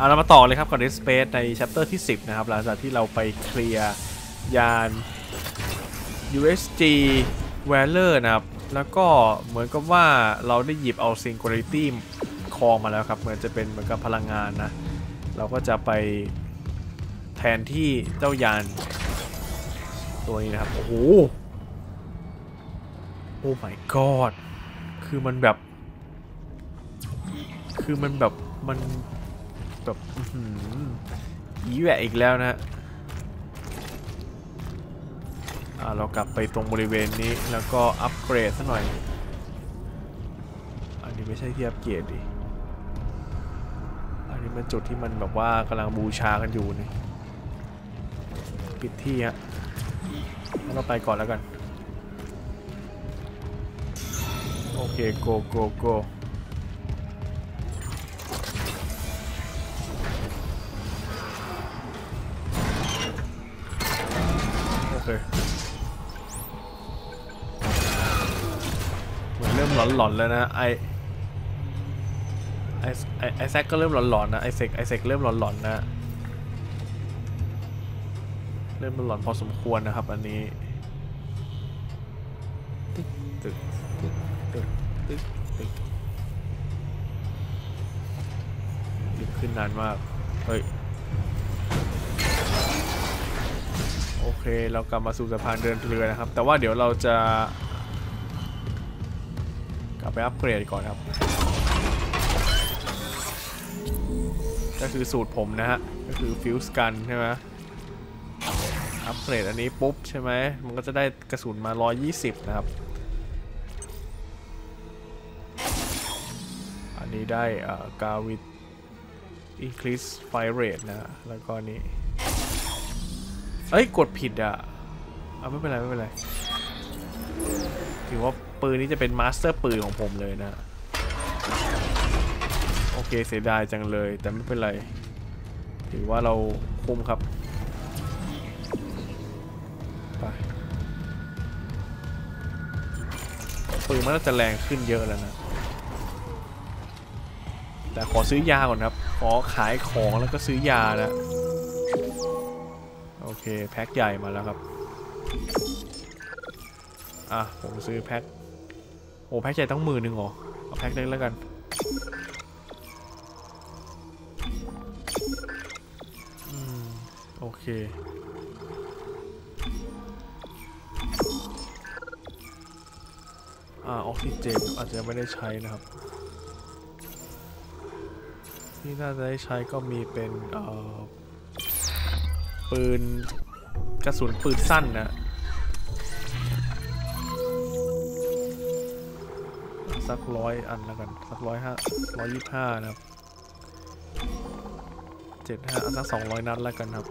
เอาเรามาต่อเลยครับกับ Dead Space ใน chapter ที่ 10 นะครับ หลังจากที่เราไปเคลียร์ยาน USG w a l e r นะครับ แล้วก็เหมือนกับว่าเราได้หยิบเอา Singularity คองมาแล้วครับ เหมือนจะเป็นเหมือนกับพลังงานนะ เราก็จะไปแทนที่เจ้ายาน ตัวนี้นะครับ โอ้โห โอ้ my god คือมันแบบ คือมันแบบมัน แบบอีแหวะอีกแล้วนะฮะเรากลับไปตรงบริเวณนี้แล้วก็อัปเกรดซะหน่อย อันนี้ไม่ใช่ที่อัปเกรดดิ อันนี้มันจุดที่มันแบบว่ากำลังบูชากันอยู่นี่ ปิดที่ฮะแล้วเราไปก่อนแล้วกัน โอเค go go go เคเหมือนเริ่มหลอนๆแล้วนะไอไอไอไอแซคก็เริ่มหลอนๆนะไอแซคไอแซคเริ่มหลอนๆนะเริ่มหลอนพอสมควรนะครับ อันนี้ตึกตึกตึกตึกตึกตึกตึกขึ้นนานมาก เฮ้ย โอเคเรากลับมาสู่สะพานเดินเรือนะครับ แต่ว่าเดี๋ยวเราจะ กลับไปอัปเกรดก่อนครับ ก็คือสูตรผมนะฮะ ก็คือฟิวส์กันใช่ไหมอัปเกรดอันนี้ปุ๊บใช่ไหมมันก็จะได้กระสุนมา 120 นะครับ อันนี้ได้กาวิด increase fire rate นะ แล้วก็นี่ เอ้ย กดผิดอะเอาไม่เป็นไร ไม่เป็นไร ถือว่าปืนนี้จะเป็น master ปืนของผมเลยนะ โอเคเสียดายจังเลย แต่ไม่เป็นไร ถือว่าเราคุ้มครับ ไป ปืนมันน่าจะแรงขึ้นเยอะแล้วนะ แต่ขอซื้อยาก่อนครับ ขอขายของแล้วก็ซื้อยานะ โอเค แพ็คใหญ่มาแล้วครับ อะ ผมซื้อแพ็ค โอ้ แพ็คใหญ่ต้องหมื่นหนึ่งเหรอ เอาแพ็คเล็กแล้วกัน อืม โอเค อ่า ออกซิเจนอาจจะไม่ได้ใช้นะครับ ที่น่าจะได้ใช้ก็มีเป็น เอ่อ ปืนกระสุนปืนสั้นนะสักร้อยอันแล้วกัน สักร้อยห้าร้อยยี่ห้านะครับเจ็ดห้าสักสองร้อยนัดแล้วกันครับ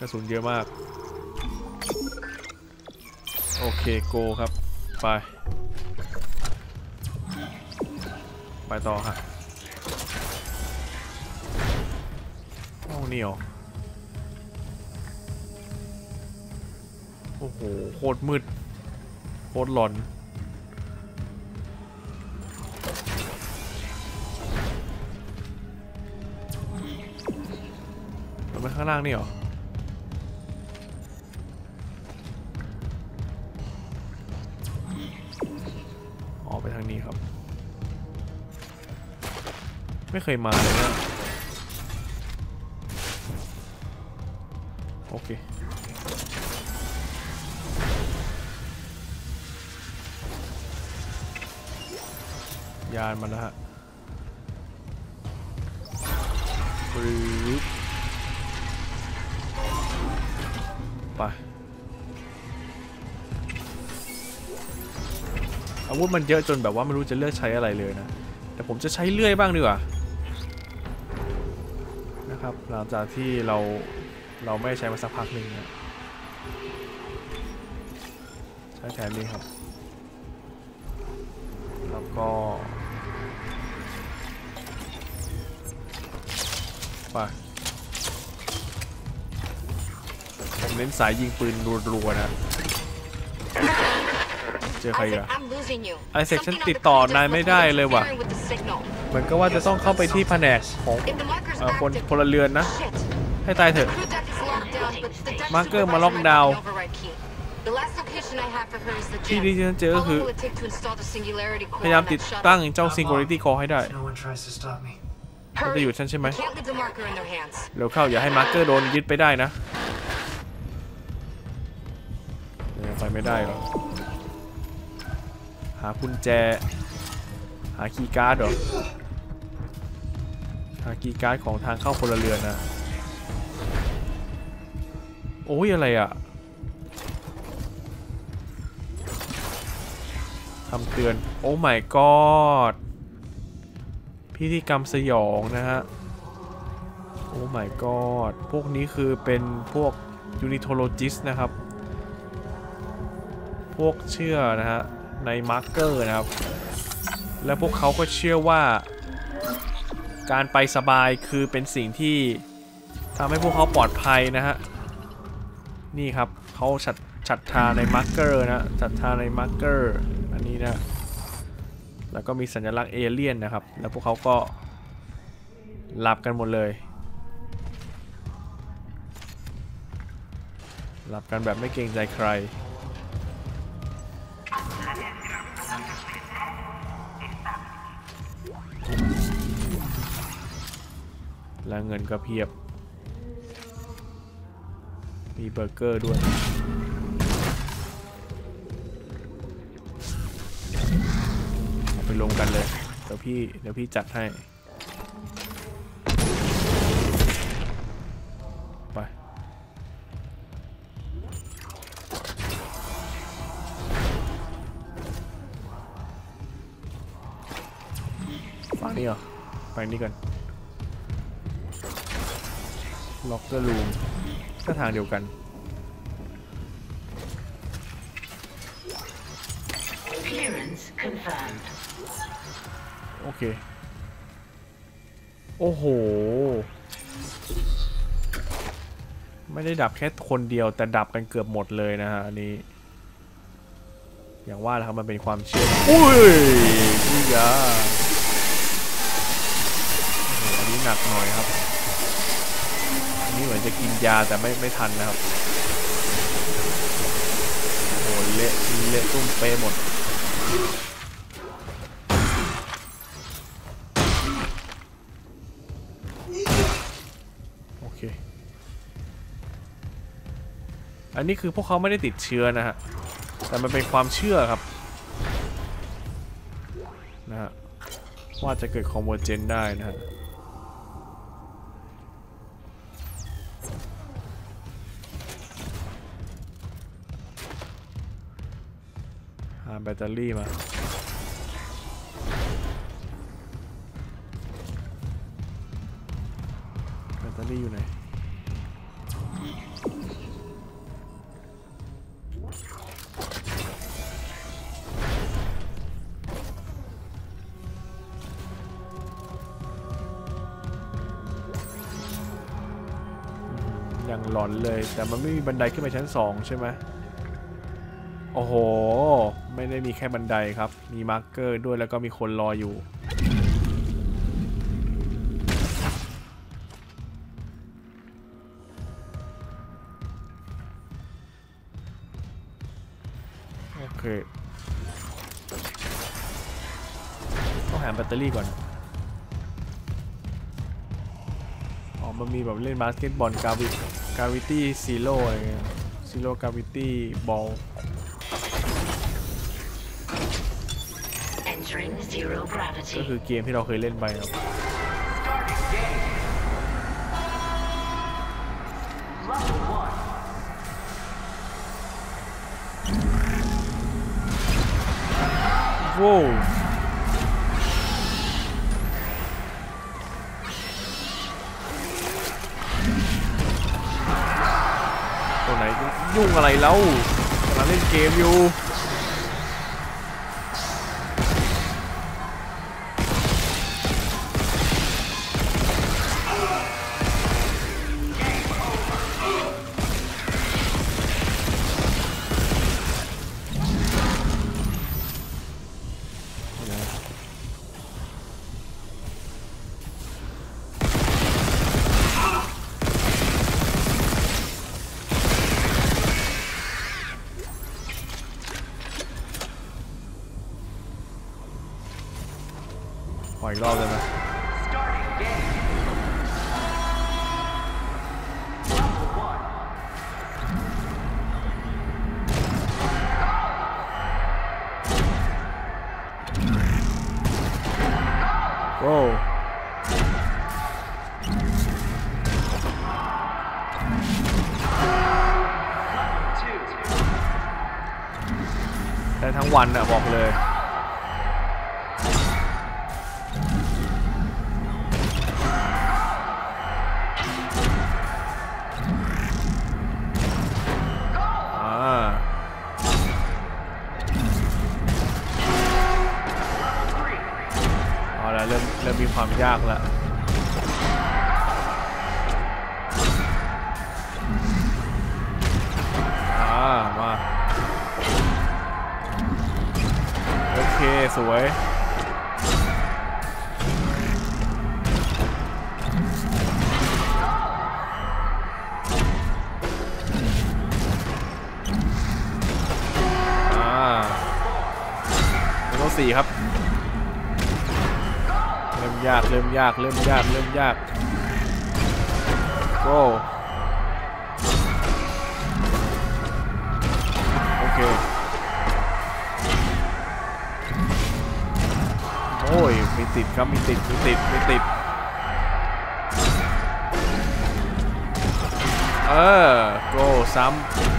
กระสุนเยอะมาก โอเค โกครับ ไป ไปต่อฮะห้องนี้เหรอโอ้โหโคตรมืดโคตรหลอนมันไปข้างล่างนี่เหรอ ไม่เคยมาเลยนะโอเคยานมาแล้วฮะปึ๊บไปอาวุธมันเยอะจนแบบว่าไม่รู้จะเลือกใช้อะไรเลยนะ แต่ผมจะใช้เลื่อยบ้างดีกว่า หลังจากที่เราเราไม่ใช้มาสักพักหนึ่งนะใช้แทนนี้ครับ แล้วก็ไปผมเน้นสายยิงปืนรัวๆนะเจอใครอะ Isaac, I'm losing you. ไอเซกฉัน Something on ติด the ต่อ code just นายไม่ wasn't ได้เลยว่ะ interfering with the signal. เหมือนกับว่าจะต้องเข้าไปที่แผนกของ คนพลเรือนนะ ให้ตายเถอะ มาร์เกอร์มาล็อกดาวน์ที่ดิฉันเจอก็คือ พยายามติดตั้งเจ้า Singularity Core ให้ได้มันจะอยู่ฉันใช่ไหมเร็วเข้าอย่าให้มาร์เกอร์โดนยึดไปได้นะไปไม่ได้หรอกหากุญแจ หา key card หรอ หา key card ของทางเข้าพลเรือนนะโอ้ยอะไรอะคำเตือน oh my god พิธีกรรมสยองนะฮะ โอ้ my god พวกนี้คือเป็นพวก unitologist นะครับ พวกเชื่อนะฮะ ใน Marker นะครับ และพวกเขาก็เชื่อว่า การไปสบายคือเป็นสิ่งที่ทำให้พวกเขาปลอดภัยนะฮะ นี่ครับเขาศรัทศรัทธาใน Marker นะศรัทธาใน Markerอันนี้นะ แล้วก็มีสัญลักษณ์เอเลี่ยนนะครับ แล้วพวกเขาก็หลับกันหมดเลย หลับกันแบบไม่เกรงใจใคร และเงินก็เพียบ มีเบอร์เกอร์ด้วยเอาไปลงกันเลย เดี๋ยวพี่เดี๋ยวพี่จัดให้ ไป ฝั่งนี้เหรอไปนี่กัน ล็อกเกอร์รูมก็ทางเดียวกัน Clearance confirmed. โอเค โอ้โห ไม่ได้ดับแค่คนเดียวแต่ดับกันเกือบหมดเลยนะฮะ อันนี้ อย่างว่าแหละครับ มันเป็นความเชื่อ อุ้ยนี่ยาโอ้โหอันนี้หนักหน่อยครับอั นนี้เหมือนจะกินยาแต่ไม่ไม่ทันนะครับโอ้โหเละเละตุ้มเปหมดโอเค อันนี้คือพวกเขาไม่ได้ติดเชื้อนะฮะ แต่มันเป็นความเชื่อครับ นะฮะ ว่าจะเกิดคอมเวอร์เจนได้นะฮะ ตเตอรี่มาแบตเตอรี่อยู่ไหนยังหลอนเลย แต่มันไม่มีบันไดขึ้นไปชั้นสองใช่ไหมโอ้โห ไม่ได้มีแค่บันไดครับ มี Marker ด้วยแล้วก็มีคนรออยู่ โอเค ต้องหาแบตเตอรี่ก่อน อ๋อ มันมีแบบเล่นบาสเกตบอล gravi gravity zero อะไรเงี้ย zero gravity ball ก็คือเกมที่เราเคยเล่นไปครับโว้วตัวไหนยุ่งอะไรแล้วกำลังเล่นเกมอยู่ ออีกรอบเลยนะ Starting game. Level one. โอ้ได้ทั้งวันอะบอกเลยากเริ่มยากเริ่มยากโก้โอเคโอ้ยมีติดครับมีติดมีติดมีติดเออโก้ซ้ำ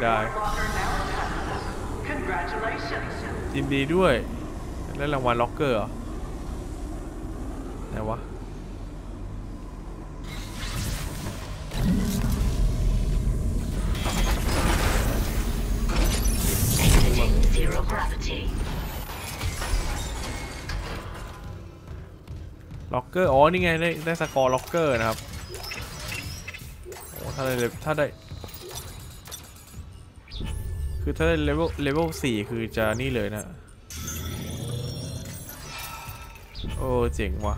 โอ้ยินดีด้วยได้รางวัลล็อกเกอร์เหรอไหนวะล็อกเกอร์ อ๋อ นี่ไง ได้ ได้ score locker นะครับ โอ้ ถ้าได้ ถ้าได้ คือถ้าได้เลเวลเลเวลสี่คือจะนี่เลยนะ โอ้ เจ๋งว่ะ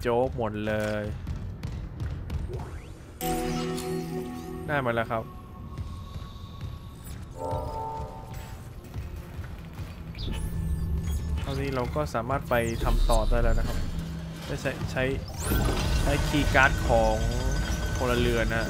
โจ๊กหมดเลย ได้มาแล้วครับ ตอนนี้เราก็สามารถไปทำต่อได้แล้วนะครับได้ใช้ใช้ใช้คีย์การ์ดของพลเรือนนะ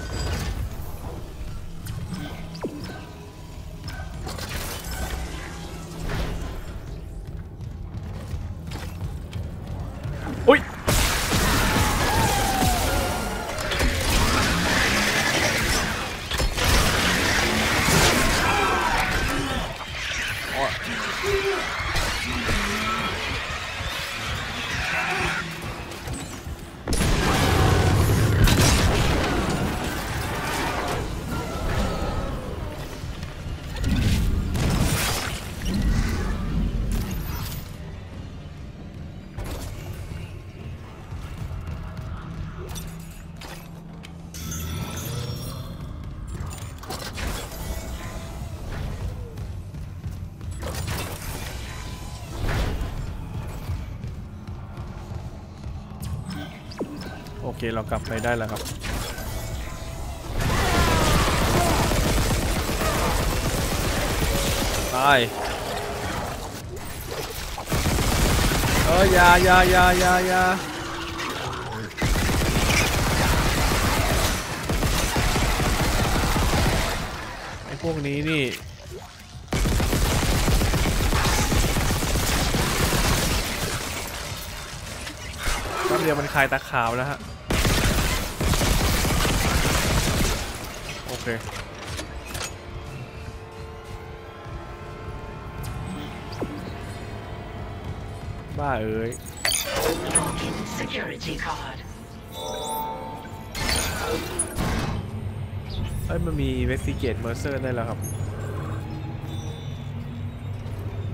เคเรากลับไปได้แล้วครับตายเออยาอยาอยาอยาอยาไอ้พวกนี้นี่แป๊บเดียวมันคลายตาขาวแล้วฮะ โอเคบ้าเอ้ย Login security card. เอ้ยมันมี investigate mercer ได้แล้วครับ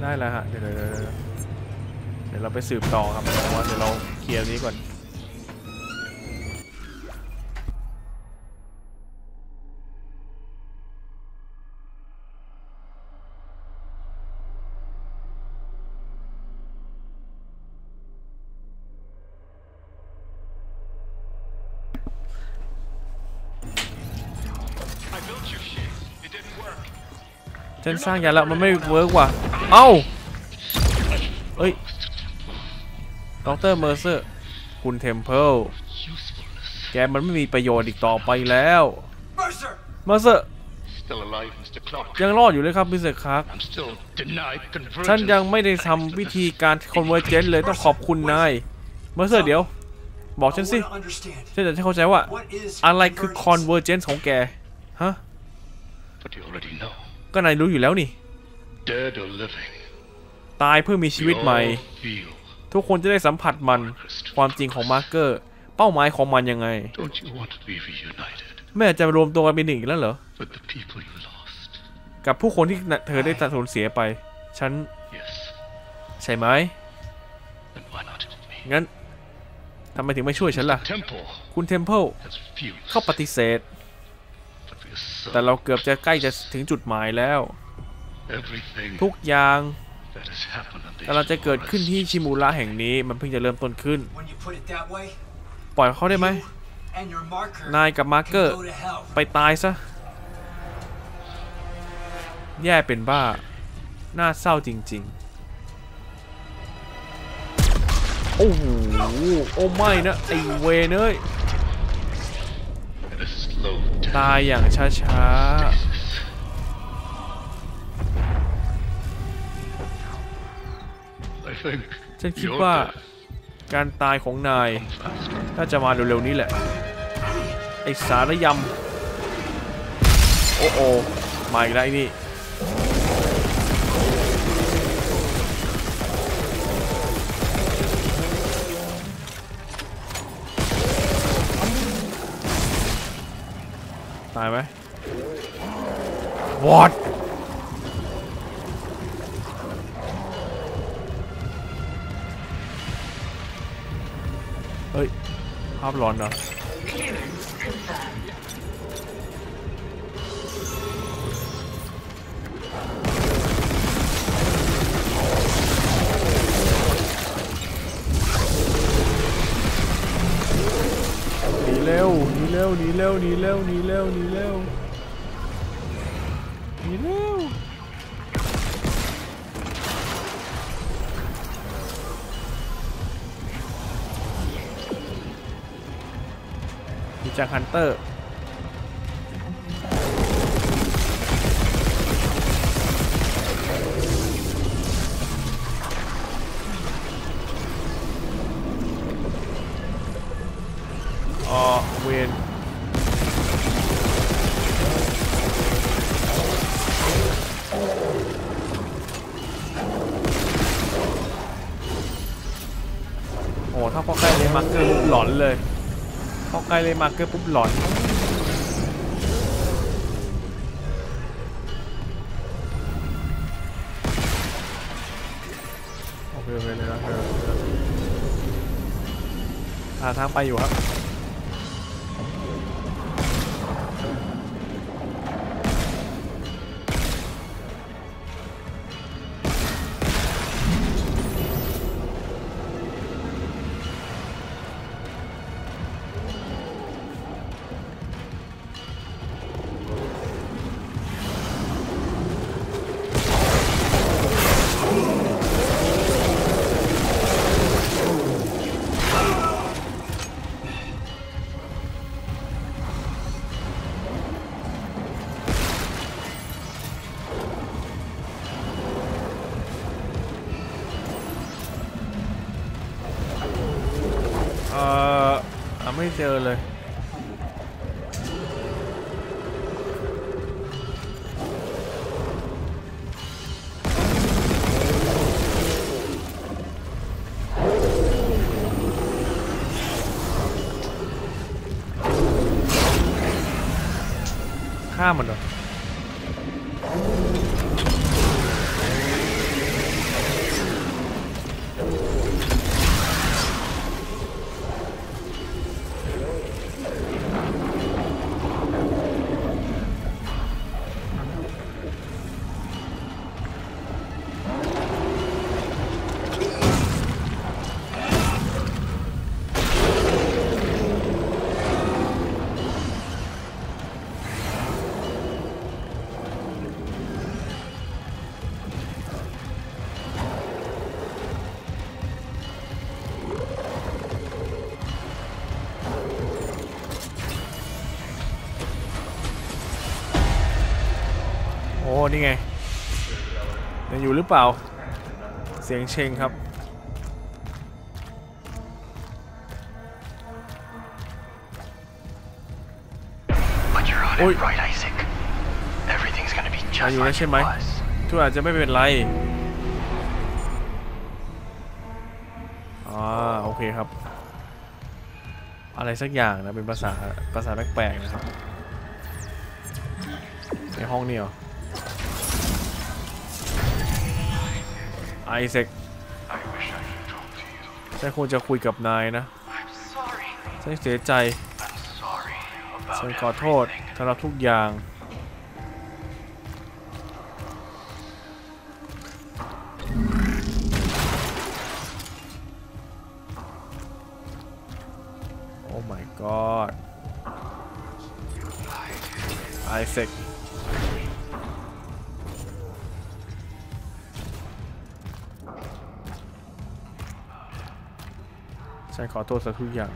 ได้แล้วฮะ เดี๋ยวเดี๋ยวเดี๋ยวเดี๋ยวเดี๋ยวเราไปสืบต่อครับแต่ว่าเดี๋ยวเราเคลียร์นี้ก่อน ฉันสร้างยาแล้วมันไม่ work ว่ะ เอ้าเอ้ยดร. Mercer คุณ Temple แกมันไม่มีประโยชน์อีกต่อไปแล้ว Mercer ยังรอดอยู่เลยครับ Mister Clarke I'm still denied ฉันยังไม่ได้ทำพิธีการ convergence เลยต้องขอบคุณนาย Mercer เดี๋ยว บอกฉันสิ ฉันจะเข้าใจว่า อะไรคือ convergence ของแก ฮะ But you already know. ก็นายรู้อยู่แล้วนี่ Dead or living, ตายเพื่อมีชีวิต we ใหม่ all feel. ทุกคนจะได้สัมผัสมัน ความจริงของมาร์เกอร์ เป้าหมายของมันยังไง Don't you want to be reunited แม่จะรวมตัวกันเป็นหนึ่งอีกแล้วเหรอ with the people you lost? กับผู้คนที่เธอได้สูญเสียไป ฉัน Yes. ใช่ไหม Then why not help me? งั้นทำไมถึงไม่ช่วยฉันล่ะ Temple คุณเทมเพล has refused. เข้าปฏิเสธ But we are แต่ so เราเกือบจะใกล้จะถึงจุดหมายแล้ว everything ทุกอย่าง that has happened on this กำลังจะเกิด world ขึ้น has ที่ชิมูระแห่งนี้มันเพิ่งจะเริ่มต้นขึ้น When you put it that way, ปล่อยเขาได้ไหม you and your marker นายกับมาร์ can เกอร์ go to hell. ไปตายซะ แย่เป็นบ้า น่าเศร้าจริง ๆ โอ้โห โอ้ไม่นะ ไอเวนเอ้ย ตายอย่างช้า I think ๆฉันคิดว่าการตายของนายน่าจะมาเร็วๆนี้แหละ ไอสารยำ โอ้โอมาอีกแล้วไอ้นี่ายไหม What เฮ้ย ภาพร้อนเนาะหนีเร็วหนีเร็วหนีเร็วหนีเร็วหนีเร็วหนี จากฮันเตอร์ มาเกอร์ปุ๊บหลอนโอเคโอเคเลยนะเออหาทางไปอยู่ครับ นี่ไงยังอยู่หรือเปล่า เสียงเชงครับ But you're on Oi. it right, Isaac. Everything's gonna be มา just อยู่แล้ว like ใช่ it ไหม was. ทุกอาจจะไม่เป็นไรอ่าโอเคครับ อะไรสักอย่างนะ เป็นภาษาภาษาแปลกๆนะครับ ในห้องนี่เหรอ ไอเซกฉันควรจะคุยกับนายนะ ฉันเสียใจ ฉันขอโทษสำหรับทุกอย่าง โอ้ my god ไอเซก ฉันขอโทษสำหรับทุกอย่าง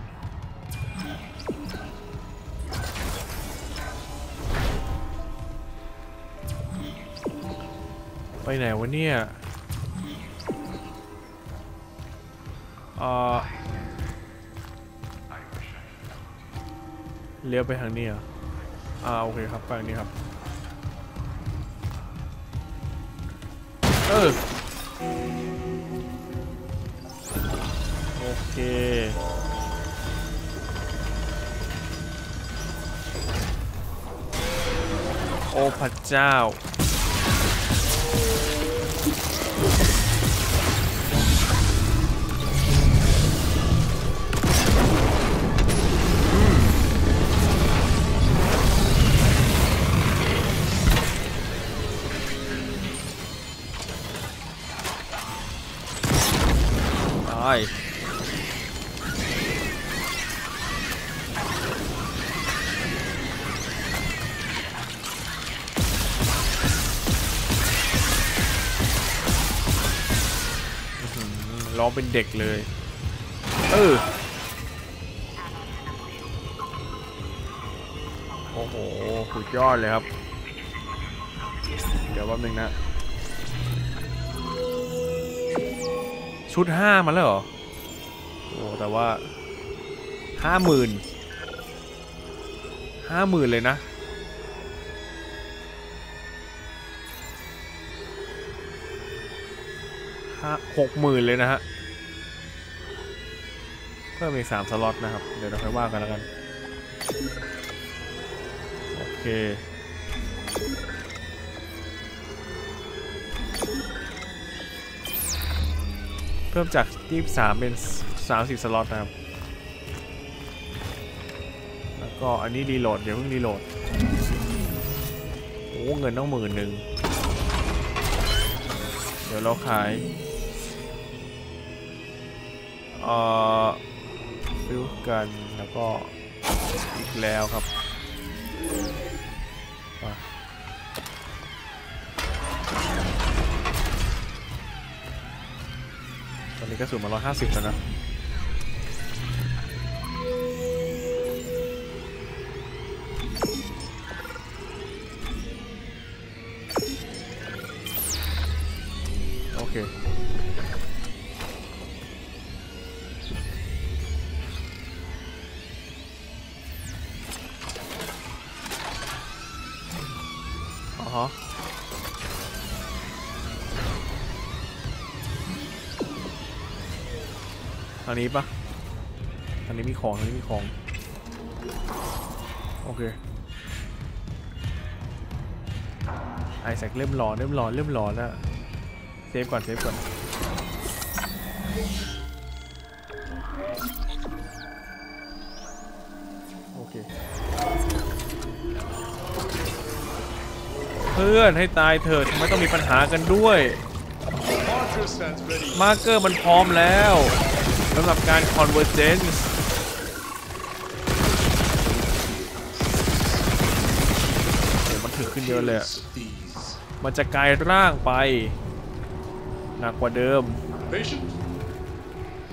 ไปไหนวะเนี่ยเอ่อเลี้ยวไปทางนี้อะอ่าโอเคครับไปทางนี้ครับ เออ เค โอ้พระเจ้า เป็นเด็กเลย เออ โอ้โหสุดยอดเลยครับ เดี๋ยวแป๊บนึงนะ ชุดห้ามาแล้วเหรอ โอ้แต่ว่าห้าหมื่นห้าหมื่นเลยนะห้าหกหมื่นเลยนะฮะ เพิ่มอีกสามสล็อตนะครับ เดี๋ยวเราค่อยว่ากันแล้วกัน โอเค เพิ่มจาก23เป็น30สล็อตนะครับ แล้วก็อันนี้ reload เดี๋ยวเพิ่ง reload โอ้เงินต้องหมื่นหนึ่ง เดี๋ยวเราขาย เอ่อ ซื้อกันแล้วก็อีกแล้วครับตอนนี้กระสุนมา150 แล้วนะางนี้ปะทางนี้มีของทางนี้มีของ โอเค ไอแซคเริ่มร้อนเริ่มร้อนเริ่มร้อนแล้ว เซฟก่อนเซฟก่อน โอเค เพื่อนให้ตายเถิดทำไมต้องมีปัญหากันด้วย มาร์เกอร์มันพร้อมแล้ว สำหรับการ convergence เดี๋ยวมันถึงขึ้นเยอะเลยอะมันจะกลายร่างไป หนักกว่าเดิม Patient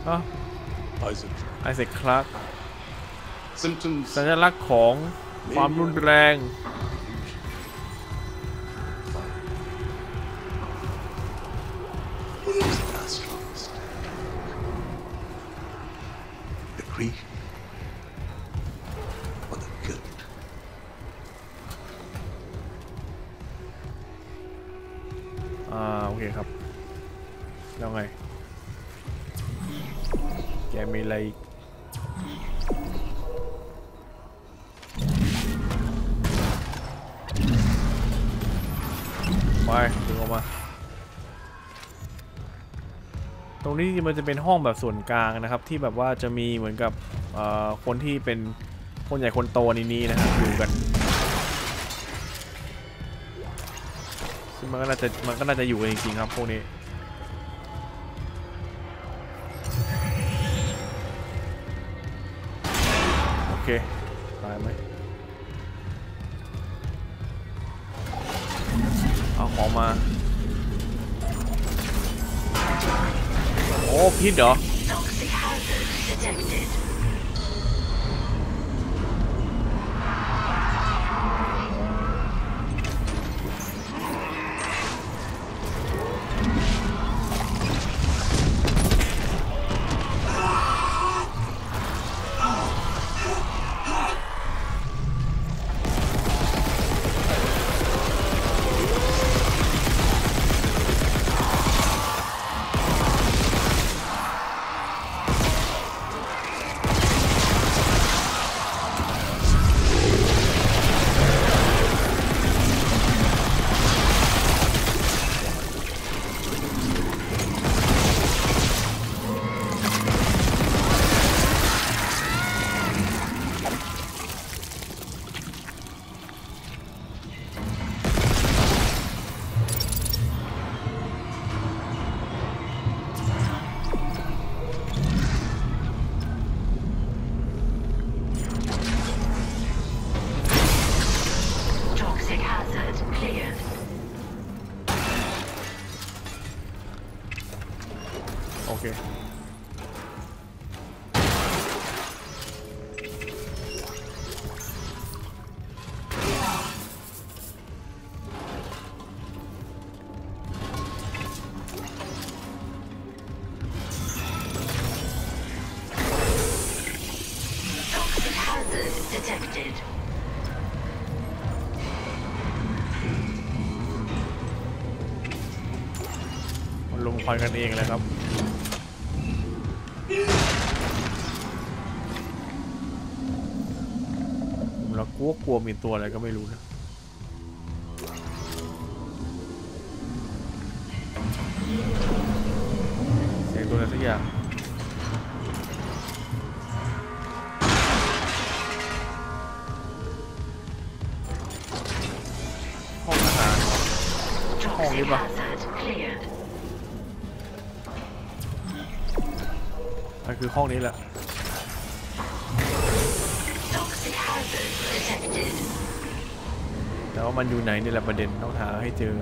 อะ Isaac. ไอเซคคลัก Symptoms สัญลักษณ์ของความรุนแรง มันจะเป็นห้องแบบส่วนกลางนะครับ ที่แบบว่าจะมีเหมือนกับเอ่อคนที่เป็นคนใหญ่คนโตในนี้นะครับอยู่กันซึ่งมันก็น่าจะมันก็น่าจะอยู่กันจริงๆครับพวกนี้โอเค โคอยกันเองเลยครับแล้วกลัวกลัวมีตัวอะไรก็ไม่รู้นะ แหละประเด็นต้องหาให้เจอ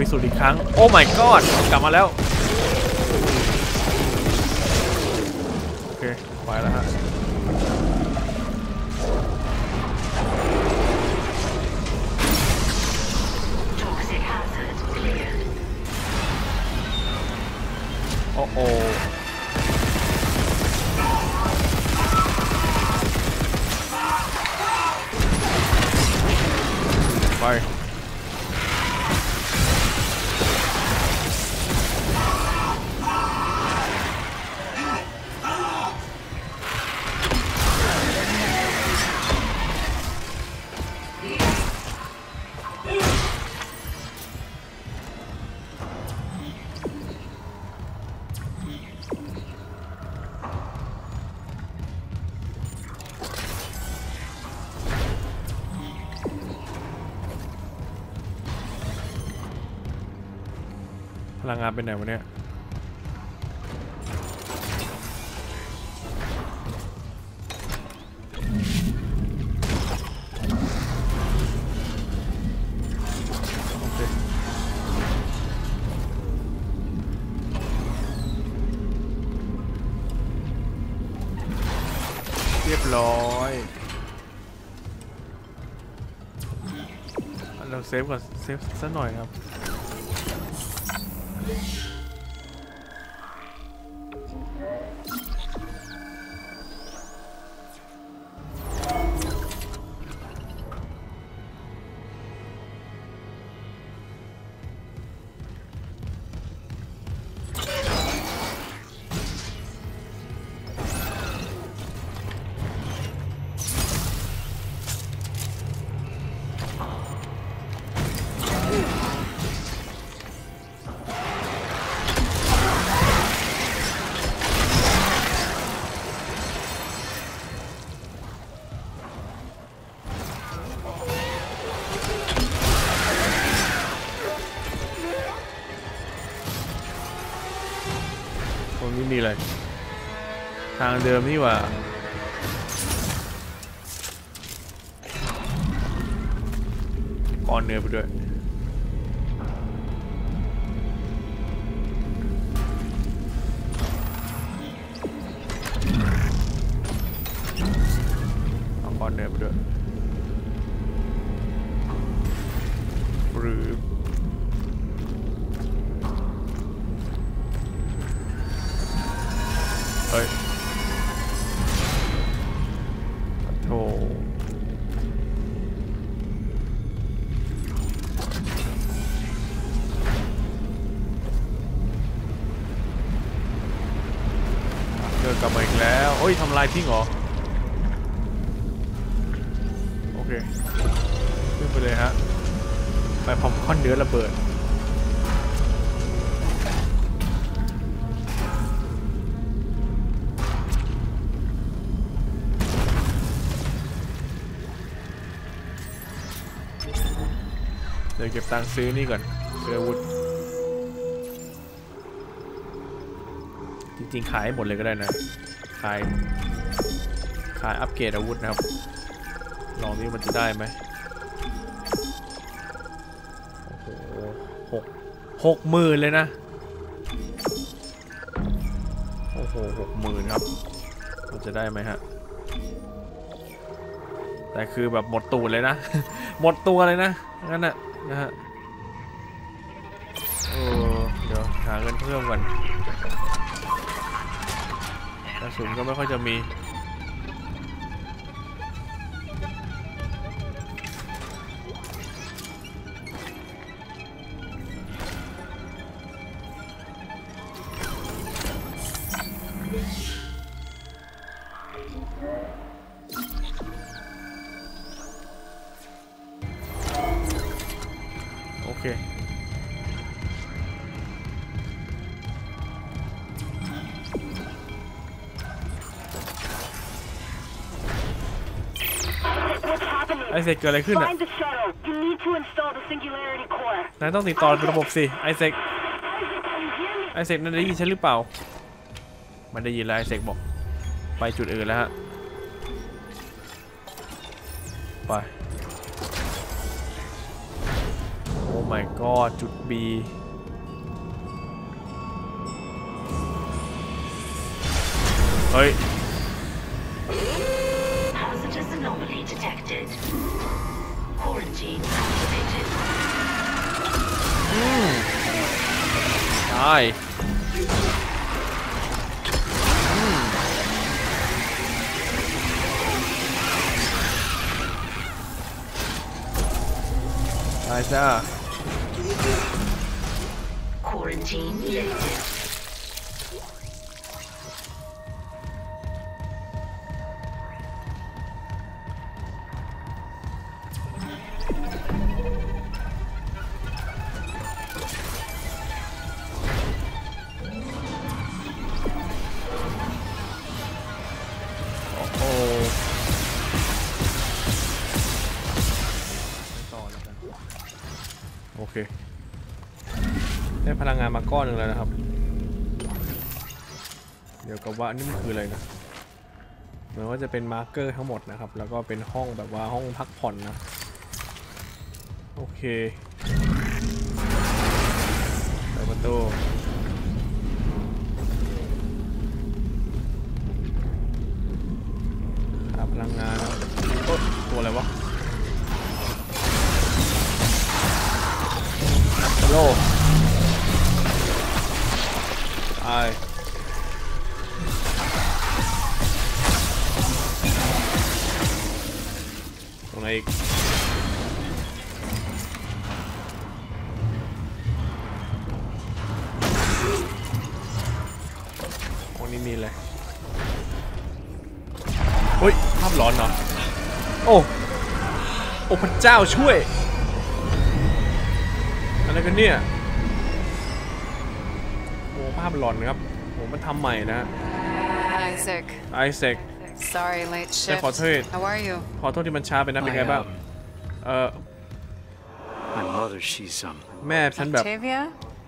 ริสุทธิ์อีกครั้ง โอ้ my god กลับมาแล้ว ลังงานเป็นไหนวะเนี่ยเรียบร้อยเราเซฟก่อนเซฟสักหน่อยครับ เดิมนี่ว่าก่อนเนื้อไปด้วย ลายทิ้งเหรอ โอเค ขึ้นไปเลยฮะ ไปพร้อมค้อนเนื้อระเบิด เดี๋ยวเก็บตังค์ซื้อนี่ก่อนซื้อวุธจริงๆขายหมดเลยก็ได้นะ ขาย ขายอัปเกรดอาวุธนะครับ ลองนี้มันจะได้ไหมโอ้โหหกหกหมื่นเลยนะ โอ้โหหกหมื่นครับ มันจะได้ไหมฮะ แต่คือแบบหมดตูดเลยนะ หมดตัวเลยนะงั้นน่ะนะฮะเออเดี๋ยวหาเงินเพิ่มก่อนกระสุนก็ไม่ค่อยจะมี Isaac เกิดอะไรขึ้นอะ Find the shuttle. You need to install the singularity core. นายต้องติดต่อระบบสิ Isaac Isaac นั่นได้ยินฉันหรือเปล่า มันได้ยินแล้ว Isaac บอก ไปจุดอื่นแล้วฮะ ไป โอ้ my god จุด B เฮ้ย ต ก้อนหนึ่งแล้วนะครับ เดี๋ยวกับว่านี่มันคืออะไรนะเหมือนว่าจะเป็นมาร์เกอร์ทั้งหมดนะครับ แล้วก็เป็นห้องแบบว่าห้องพักผ่อนนะ โอเคเปิดประตู เจ้าช่วย อะไรกันเนี่ย โอ้ภาพหลอนครับโอ้มันทำใหม่นะ Isaac. ไอเซก Sorry, late Say shift. for trade. How are you? ขอโทษที่มันช้าไปนะเป็นไงบ้าง เออ My mother, she's um แม่ฉันแบบ Octavia?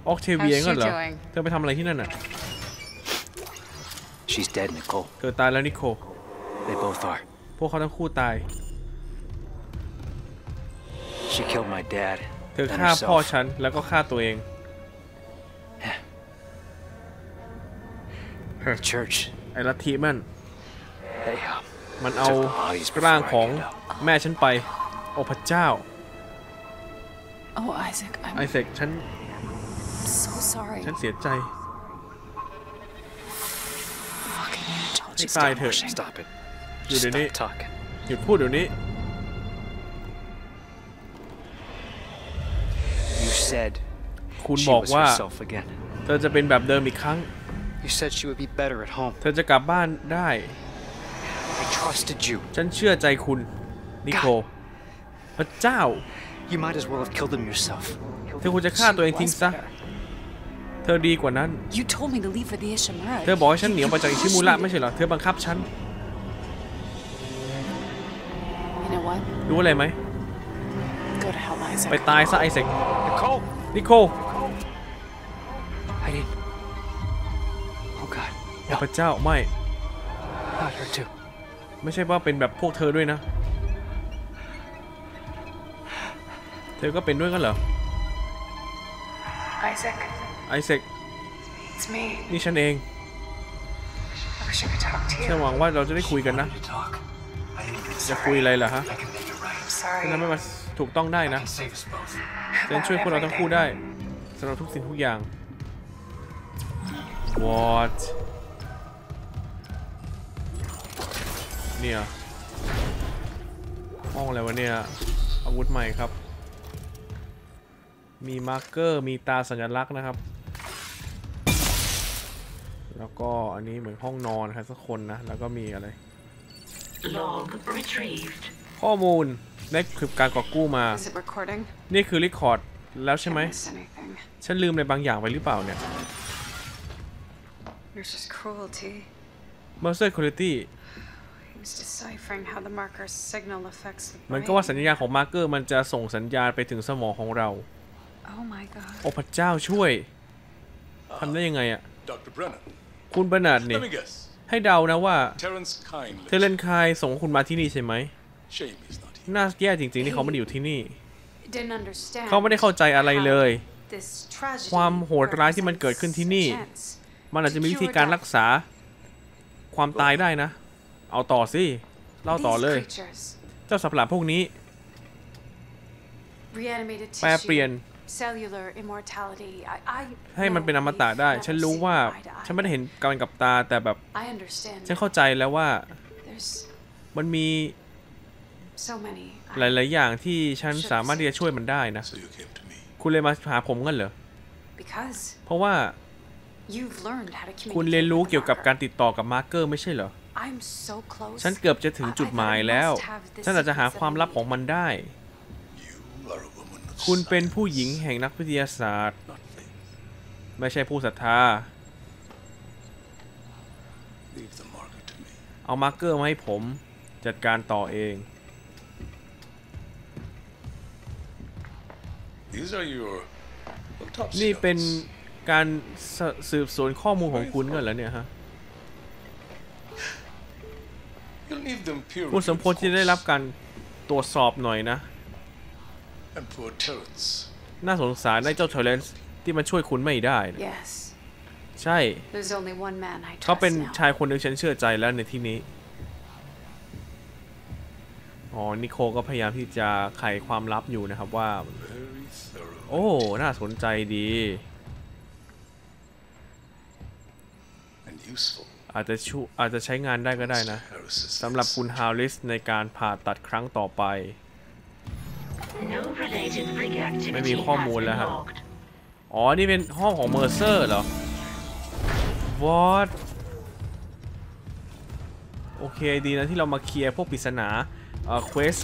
ออกเทเวีย How's งั้น she เหรอ doing? เธอไปทำอะไรที่นั่นน่ะ she's dead, Nicole. เธอตายแล้วนิโค They both are. พวกเขาทั้งคู่ตาย She killed my dad. เธอ then ฆ่าพ่อ herself. ฉันแล้วก็ฆ่าตัวเอง The church. ไอ้ลัทธิมัน They um มันเอา took the bodies before ร่าง I ของ get out. แม่ฉันไป โอ้พระเจ้า Oh, Isaac, ไอ I'm เซกฉัน so sorry. ฉันเสียใจ Fucking angel. ให้ตายเถอะ Stop it. You Just did stop it. talking. หยุดพูดเดี๋ยวนี้ คุณ she บอก was ว่า herself again. เธอจะเป็นแบบเดิมอีกครั้ง You said she would be better at home. เธอจะกลับบ้านได้ I trusted you. ฉันเชื่อใจคุณ นิโคลพระเจ้า You might as well have killed him yourself. เธอควรจะฆ่าตัวเองทิ้งซะ เธอดีกว่านั้น You told me to leave for the Ishimura. เธอบอกให้ฉันหนีออกไปจากอิชิมุระไม่ใช่เหรอ เธอบังคับฉัน You know what? รู้อะไรไหม ไปตายซะไอเซก Nicole! นิโคล I didn't. Oh God. พระเจ้าไม่ Not her too. ไม่ใช่ว่าเป็นแบบพวกเธอด้วยนะ เธอก็เป็นด้วยกันเหรอ Isaac, ไอเซก it's me. นี่ฉันเอง I wish I could talk to ฉัน you. หวังว่าเราจะได้คุยกันนะ To talk. I didn't get จะคุยอะไรเหรอฮะ I can make it right. I'm sorry. ฉันทำให้มัน ถูกต้องได้นะ I can save us both. ฉันช่วยพวกเราทั้งคู่ได้สำหรับทุกสิ่งทุกอย่าง what เนี่ยห้องอะไรวะเนี่ย อาวุธใหม่ครับ มี Marker มีตาสัญลักษณ์นะครับ แล้วก็อันนี้เหมือนห้องนอนครับสักคนนะ แล้วก็มีอะไร Log retrieved. ข้อมูล ได้คือการกอบกู้มา Is it recording? นี่คือ record แล้วใช่ไหม Did I miss anything? ฉันลืมอะไรบางอย่างไปหรือเปล่าเนี่ย There's just cruelty. Mercer Quality He was deciphering how the marker's signal affects the มันก็ว่าสัญ brain. ญาณของมาร์เกอร์มันจะส่งสัญญาณไปถึงสมองของเรา Oh my god. โอ้พระเจ้าช่วยทำได้ยังไงอะ Dr. Brennan, คุณบรรนาดนี่ let me guess. ให้เดานะว่า Terrence kindly. เทเลนคายส่งคุณมาที่นี่ใช่ไหม Shame he's not here. น่าแย่จริงๆที่เขาไม่ได้อยู่ที่นี่ Didn't understand. เขาไม่ได้เข้าใจอะไรเลย how this tragedy ความโหดร้ายที่มันเกิดขึ้นที่นี่ represents a chance มันอาจจะมีวิธีการรักษา ความตายได้นะ เอาต่อสิเล่าต่อ These เลย creatures, เจ้าสัตว์ประหลาดพวกนี้ reanimated แปลเปลี่ยน tissue, cellular immortality. I, I ให้มันเป็นอมตะ know ได้ we've ฉัน never รู้ seen ว่า eye to eye. ฉันไม่ได้เห็นกันกับตาแต่แบบ I understand. ฉันเข้าใจแล้วว่า There's มันมี so many. หลาย ๆ อย่างที่ฉันสามารถที่จะช่วยมันได้นะ So you came to me. คุณเลยมาหาผมกันเหรอ Because เพราะว่า you've learned how to คุณ communicate เรียนรู้ with the เกี่ยวกับ marker. การติดต่อกับมาร์กเกอร์ไม่ใช่เหรอ I'm so close. ฉันเกือบจะถึงจุดหมายแล้ว I thought I must have this ฉันอาจจะหาความลับของมันได้ You are a woman of คุณเป็น science, ผู้หญิงแห่งนักวิทยาศาสตร์ not faith. ไม่ใช่ผู้ศรัทธา Leave the marker to me. เอา Marker มาให้ผมจัดการต่อเอง นี่เป็น notes. การสืบสวนข้อมูลของคุณกันเหรอเนี่ยฮะ You'll need them peer คุณสมควรที่จะได้รับการตรวจสอบหน่อยนะ And poor Terrence. น่าสงสารในเจ้า Terrence ที่มันช่วยคุณไม่ได้นะ Yes. ใช่ There's only one man I เขา trust เป็น now. ชายคนหนึ่งฉันเชื่อใจแล้วในที่นี้ อ๋อ นิโคก็พยายามที่จะไขความลับอยู่นะครับว่า Very thorough. โอ้ น่าสนใจดี And useful. อาจจะชูอาจจะใช้งานได้ก็ได้นะ Harris's สำหรับคุณฮาริสในการผ่าตัดครั้งต่อไป No related rig activity ไม่มีข้อ has มูล been แล้วฮะ logged. อ๋อ นี่เป็นห้องของ Mercer เหรอ what โอเคดีนะที่เรามาเคลียร์พวกปริศนาเอ่อ quest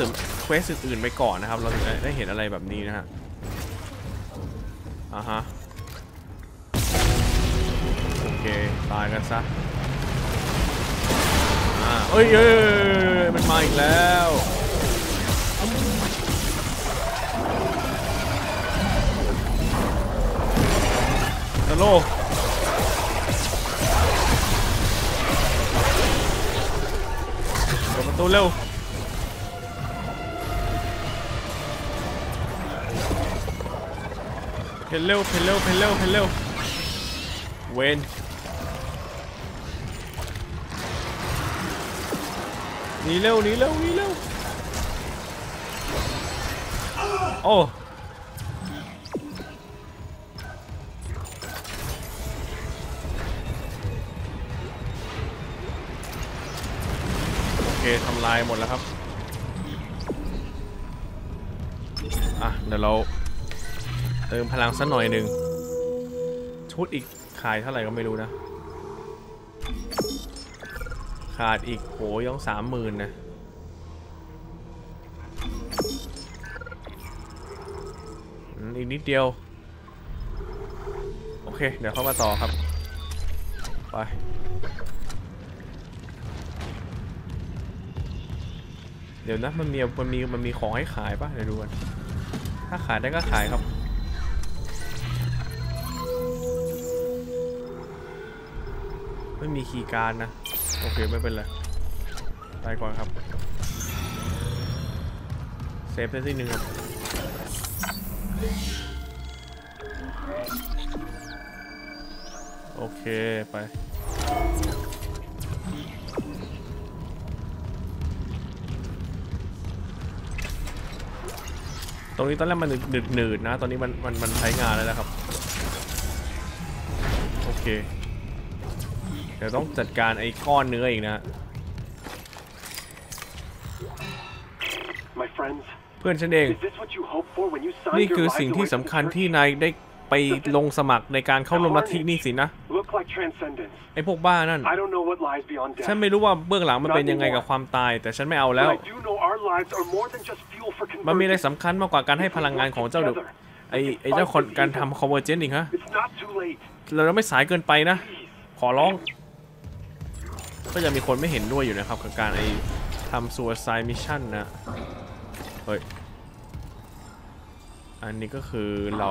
quest อื่นๆไปก่อนนะครับ เราถึงได้ได้เห็นอะไรแบบนี้นะฮะ อ่าฮะ โอเค ตายกันซะ อ่าเอ้ยเอ้ยเอ้ยเอ้ยเอ้ยมันมาอีกแล้วฮัลโหลเปิดประตูเร็ว เพนเร็วเพนเร็วเพนเร็วเพนเร็วเวนหนีเร็วหนีเร็วหนีเร็วโอ้โอเคทำลายหมดแล้วครับ อะ เดี๋ยวเรา เติมพลังสักหน่อยหนึ่งชุดอีกขายเท่าไหร่ก็ไม่รู้นะ ขาดอีกโหย่องสามหมื่นนะอืมอีกนิดเดียว โอเค เดี๋ยวเข้ามาต่อครับ ไปเดี๋ยวนะมันมีมันมีมันมีของให้ขายป่ะเดี๋ยวดูกันถ้าขายได้ก็ขายครับ ไม่มีคีย์การ์ดนะ โอเค ไม่เป็นไร ไปก่อนครับ เซฟได้ที่หนึ่งครับ โอเค ไปตรงนี้ตอนแรกมันหนืดหนืดๆนะ ตอนนี้มันมันมันใช้งานแล้วนะครับ โอเค เดี๋ยวต้องจัดการไอ้ก้อนเนื้ออีกนะ My friends, เพื่อนฉันเอง is this what you hoped for when you signed นี่ your คือ lives สิ่งที่ away สำ from the คัญ church? ที่นายได้ไปลงสมัครในการเข้าร่วมลัทธินี่สินะ Look like transcendence. ไอ้พวกบ้านั่น I don't know what lies beyond death. ฉันไม่รู้ว่าเบื้องหลังมันเป็นยังไงกับความตาย แต่ฉันไม่เอาแล้ว But I do know our lives are more than just fuel for มันมีอะไร conversion. สำคัญมากกว่าการให้พลังงานของเจ้าเด็กไอ้ไอ้เจ้าคนการทำ convergence อีกฮะ It's not too late. เราไม่สายเกินไปนะ ขอร้อง ก็จะมีคนไม่เห็นด้วยอยู่นะครับกับการไอ้ทำ suicide mission นะ เฮ้ย อันนี้ก็คือเรา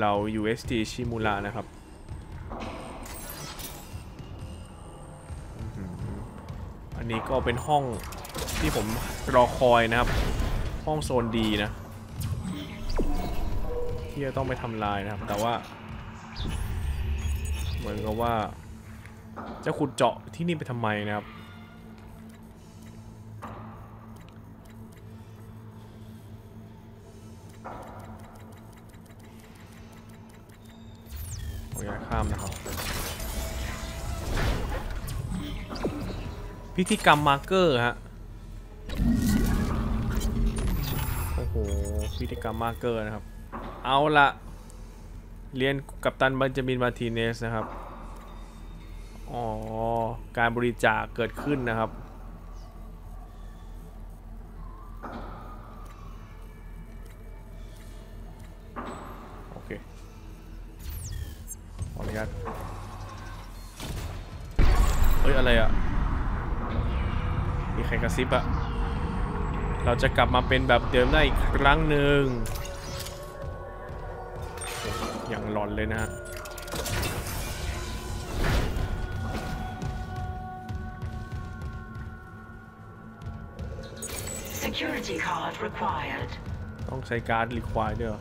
เรา USD ชิมูระนะครับอันนี้ก็เป็นห้องที่ผมรอคอยนะครับ ห้องโซนดีนะ ที่จะต้องไปทำลายนะครับ แต่ว่า เหมือนกับว่า จะขุดเจาะที่นี่ไปทำไมนะครับขออนุญาตข้ามนะครับ พิธีกรรม Marker ฮะ โอ้โห พิธีกรรม Marker นะครับ เอาละเรียนกับตันบันจามินมาทีเนสนะครับ อ๋อ การบริจาคเกิดขึ้นนะครับ โอเค ขออนุญาตเฮ้ย อะไรอะมีใครกระซิบอะเราจะกลับมาเป็นแบบเดิมได้อีกครั้งหนึ่งโอ้โหอย่างหลอนเลยนะฮะ Security card required. ต้องใช้การ์ดรีควายด้วยเหรอ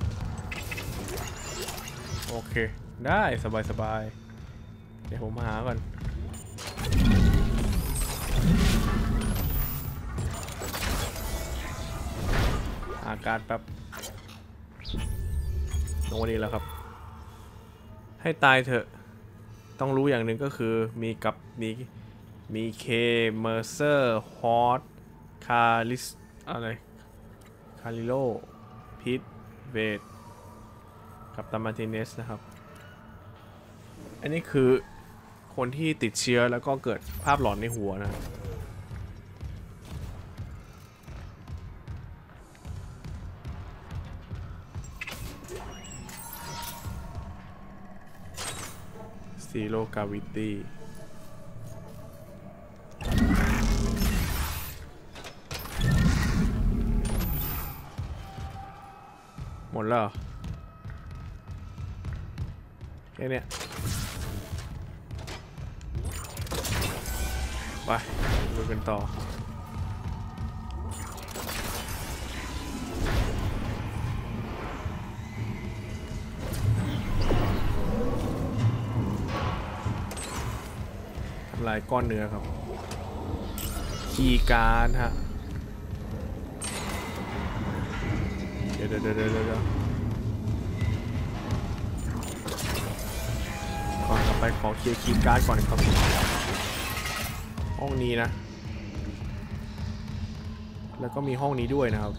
โอเค ได้สบายสบายเดี๋ยวผมหาก่อน หาการ์ดแป๊บลงวันนี้แล้วครับ ให้ตายเถอะ ต้องรู้อย่างหนึ่งก็คือมีกับมีมีเคเมอร์เซอร์ฮอตคาริส อะไร คาริโลพิทเวดกับตามาติเนสนะครับ อันนี้คือคนที่ติดเชื้อแล้วก็เกิดภาพหลอนในหัวนะครับซีโรกาวิตี้ หมดแล้วเหรอแค่เนี้ยไปดูกันต่อทำลายก้อนเนื้อครับ คีย์การ์ดฮะ ดี๋ยวเดี๋ยวเดี๋ยวเดี๋ยวเดี๋ยวก่อนกลับไปขอเคลียร์คีย์การ์ดก่อนครับ ห้องนี้นะ แล้วก็มีห้องนี้ด้วยนะครับ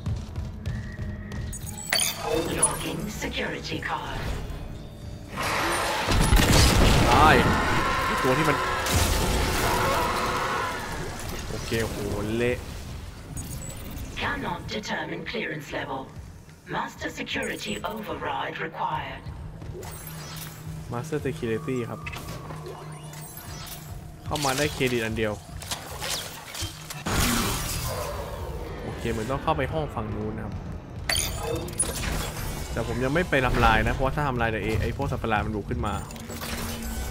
Logging security card. ตายไอ้ตัวที่มัน โอเคโหเละ Cannot determine clearance level. Master security override required. Master Security ครับ เข้ามาได้เครดิตอันเดียว โอเคเหมือนต้องเข้าไปห้องฝั่งนู้นนะครับ แต่ผมยังไม่ไปทำลายนะ เพราะถ้าทำลายเดี๋ยวไอ้ไอ้พวกสัตว์ประหลาดมันบุกขึ้นมา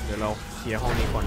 เดี๋ยวเราเคลียร์ห้องนี้ก่อน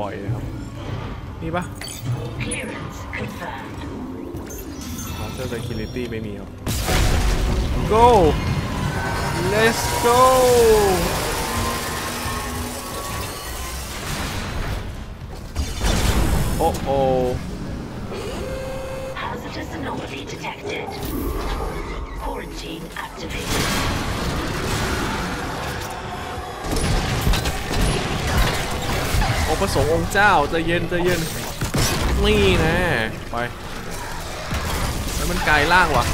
บ่อย เจ้าจะเย็นจะเย็นนี่นะไปแล้วมันกลายร่างวะ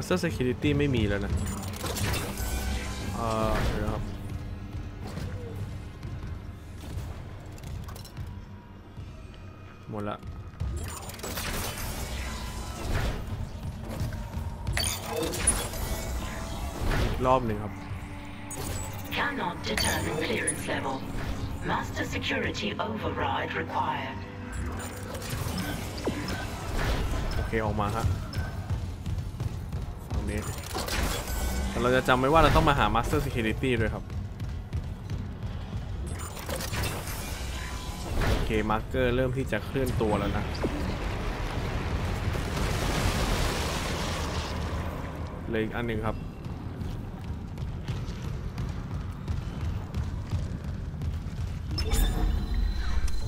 มาสเตอร์ Security ไม่มีแล้วนะเอ่อเดี๋ยวนะครับหมดละอีกรอบหนึ่งครับ Cannot determine clearance level. Master security override required. โอเค ออกมาฮะ เราจะจำไว้ว่าเราต้องมาหา Master Security ด้วยครับ โอเค มาร์เกอร์เริ่มที่จะเคลื่อนตัวแล้วนะ เลยอันหนึ่งครับ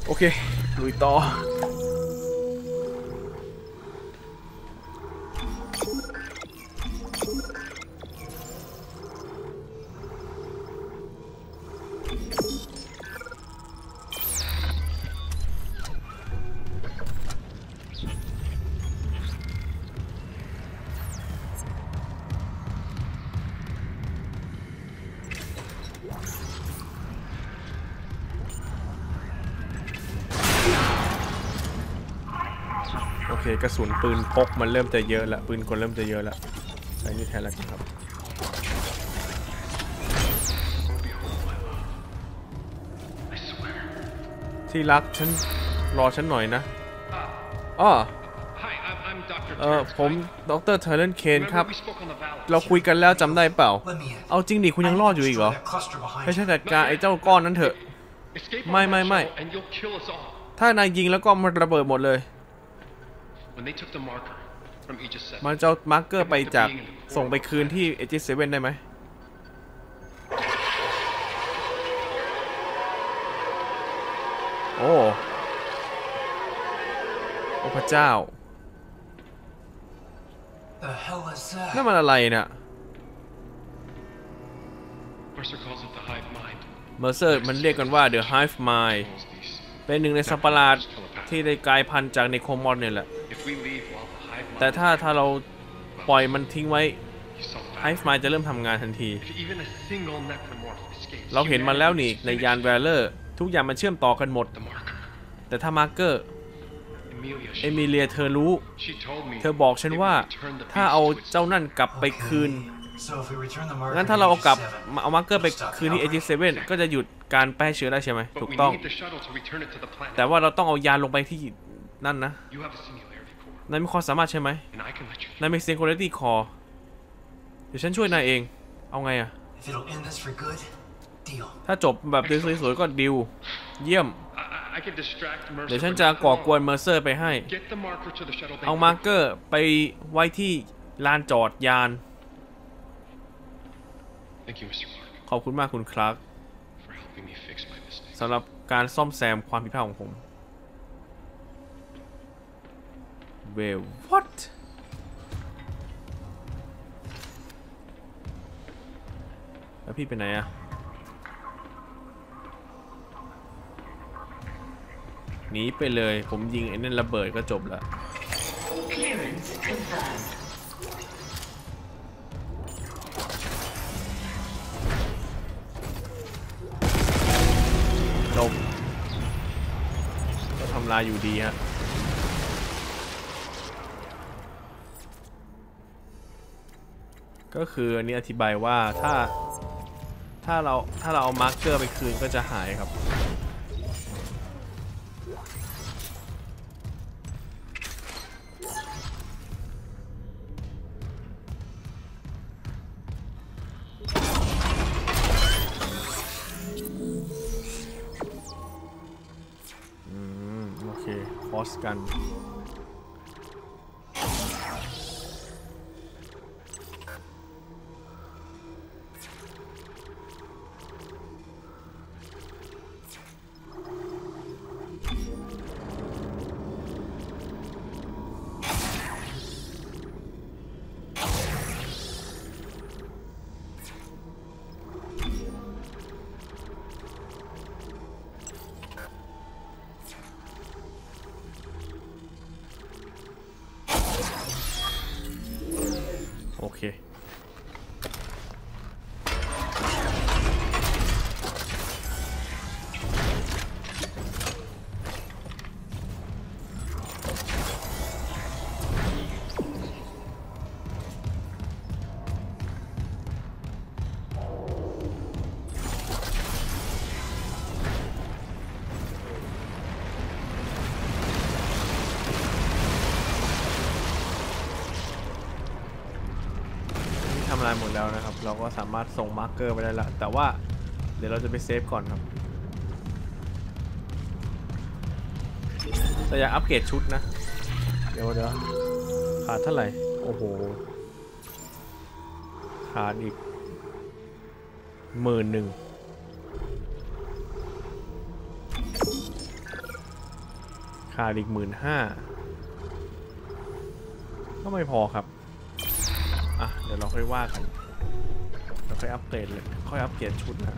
โอเคลุยต่อ กระสุนปืนพกมันเริ่มจะเยอะล้วปืนกลเริ่มจะเยอะล้วใช้นี่แทนแล้วกันครับที่รักฉันรอฉันหน่อยนะอ้อเออผมดรเทเลนเคนครับ เราคุยกันแล้วจำได้เปล่า เอาจริงดิคุณยังรอดอยู่อีกเหรอให้ฉันจัดการไอ้เจ้าก้อนนั้นเถอะ Escape My, on my, that my. shuttle and you'll kill us all. ถ้านายยิงแล้วก็มันระเบิดหมดเลย มันจะเอามาร์กเกอร์ไปจากส่งไปคืนที่เอจิเซเว่นได้ไหมโอ้ โอ้พระเจ้า The hell is นั่น that? มันอะไรเนี่ย Mercer calls it the hive mind. Mercer มันเรียกกันว่า The Hive Mind เป็นหนึ่งในสัตว์ประหลาดที่ได้กลายพันธุ์จาก necromorph เนี่ยแหละ If we leave while the hive mind แต่ถ้าถ้าเราปล่อยมันทิ้งไว้ you saw that. Hive Mind จะเริ่มทำงานทันที If even a single necromorph escapes, เราเห็นมันแล้วนี่ในยาน Valor ทุกอย่างมันเชื่อมต่อกันหมด the marker. แต่ถ้า Marker Emilia, เอ she, มิเลียเธอรู้ she told me เธอบอกฉัน they ว่า would return the ถ้า beast เอา to its เจ้านั่นกลับไปคืน So if we return the marker งั้นถ้าเราเอากลับ to มาเอามาร์เกอร์ไป it'll stop คืน the ที่ outbreak? 87ก็จะหยุดการแพร่เชื้อได้ใช่ไหม But ถูก we ต้อง need the shuttle to return it to the planet. แต่ว่าเราต้องเอายานลงไปที่นั่นนะ นายมีความสามารถใช่ไหม and I can let you. นายมี singularity core เดี๋ยวฉันช่วยนายเอง เอาไงอะ If it'll end this for good, deal. ถ้าจบแบบสวยๆก็ดิว เยี่ยม I, I- I can distract Mercer. เดี๋ยวฉัน from จะ that ก่อกวน alone. เมอร์เซอร์ไปให้ Get the marker to the shuttle. bay เอามาร์เกอร์ไปไว้ที่ลานจอดยาน Thank you, Mr. Clark, ขอบคุณมากคุณคลาร์ก for helping me fix my mistake. สำหรับการซ่อมแซมความผิดพลาดของผม เวล what แล้วพี่ไปไหนอะหนีไปเลย ผมยิงไอ้นั่นระเบิดก็จบละ Clearance confirmed. จบก็ทำลายอยู่ดีฮะ ก็คืออันนี้อธิบายว่าถ้าถ้าเราถ้าเราเอา marker ไปคืนก็จะหายครับ อืม โอเคคอสกัน ก็สามารถส่งมาร์กเกอร์ไปได้ละแต่ว่าเดี๋ยวเราจะไปเซฟก่อนครับแต่อยากอัปเกรดชุดนะ เดี๋ยวเดี๋ยวขาดเท่าไหร่ โอ้โห ขาดอีกหมื่นหนึ่งขาดอีกหมื่นห้าก็ไม่พอครับ อะ เดี๋ยวเราค่อยว่ากันเรา ค่อยอัปเกรดเลยค่อยอัปเกรดชุดนะ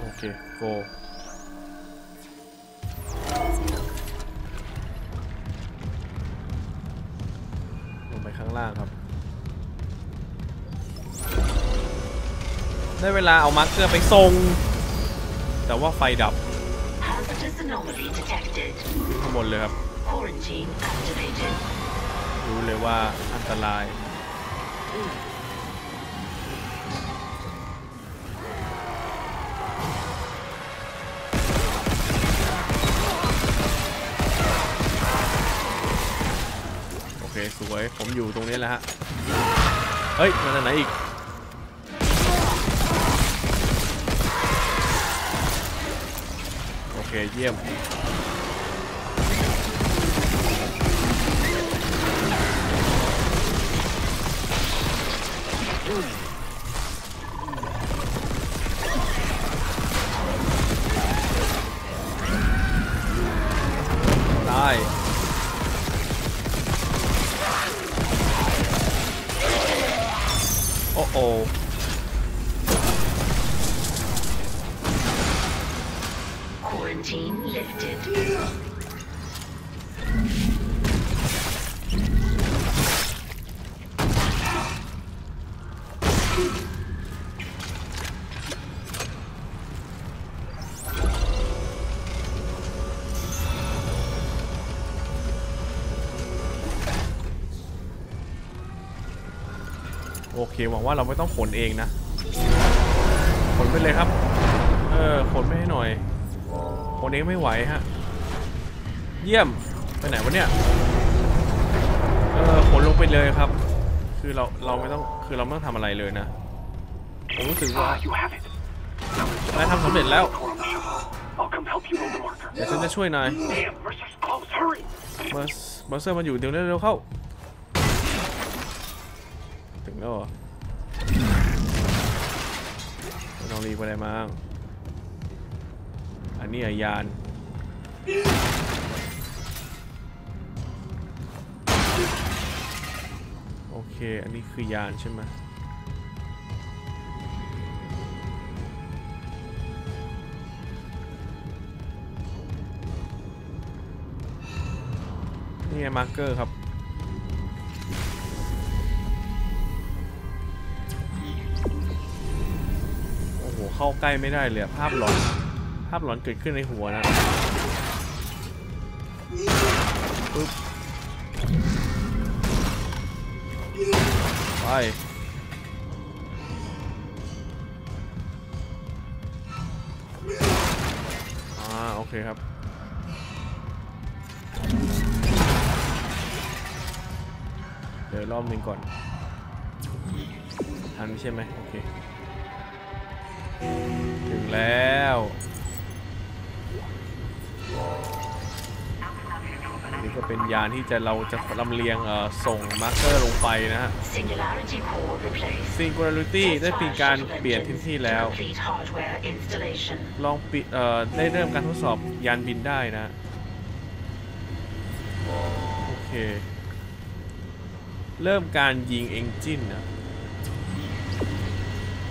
โอเคโกลงไปข้างล่างครับ ได้เวลาเอา marker ไปส่ง แต่ว่าไฟดับ Hazardous anomaly detected. ข้างบนเลยครับ Quarantine activated. รู้เลยว่าอันตราย โอเค สวย ผมอยู่ตรงนี้แหละฮะ เฮ้ย มาจากไหนอีกโอเคเยี่ยม โหวังว่าเราไม่ต้องขนเองนะ ขนไปเลยครับ เออ ขนไม่ให้หน่อย ขนเองไม่ไหวฮะ เยี่ยม ไปไหนวะเนี่ย เออ ขนลงไปเลยครับ คือเรา เราไม่ต้อง คือเราไม่ต้องทำอะไรเลยนะ ผมรู้สึกว่า Ah, you have it. นายทำสำเร็จแล้ว I'll come help you load the marker. เดี๋ยวฉันจะช่วยนาย Damn, Mercer's close. Hurry. เบอร์สเบอร์เซอร์มันอยู่เดี๋ยวเร็วๆเข้า อันนี้อะยานโอเค อันนี้คือยานใช่ไหมนี่ไงมาร์เกอร์ครับโอ้โหเข้าใกล้ไม่ได้เลยภาพหลอน ภาพหลอนเกิดขึ้นในหัวนะปึ๊บไปอ่าโอเคครับเดี๋ยวรอบหนึ่งก่อนทันใช่ไหมโอเค ถึงแล้ว เป็นยานที่จะเราจะลำเลียงเอ่อส่งมาร์เกอร์ลงไปนะฮะ Singularity core replaced. Singularity ได้ปีการเปลี่ยนที่ที่แล้ว Complete hardware installation. ลองปิดเอ่อได้เริ่มการทดสอบยานบินได้นะ โอเค เริ่มการยิงเอนจินนะ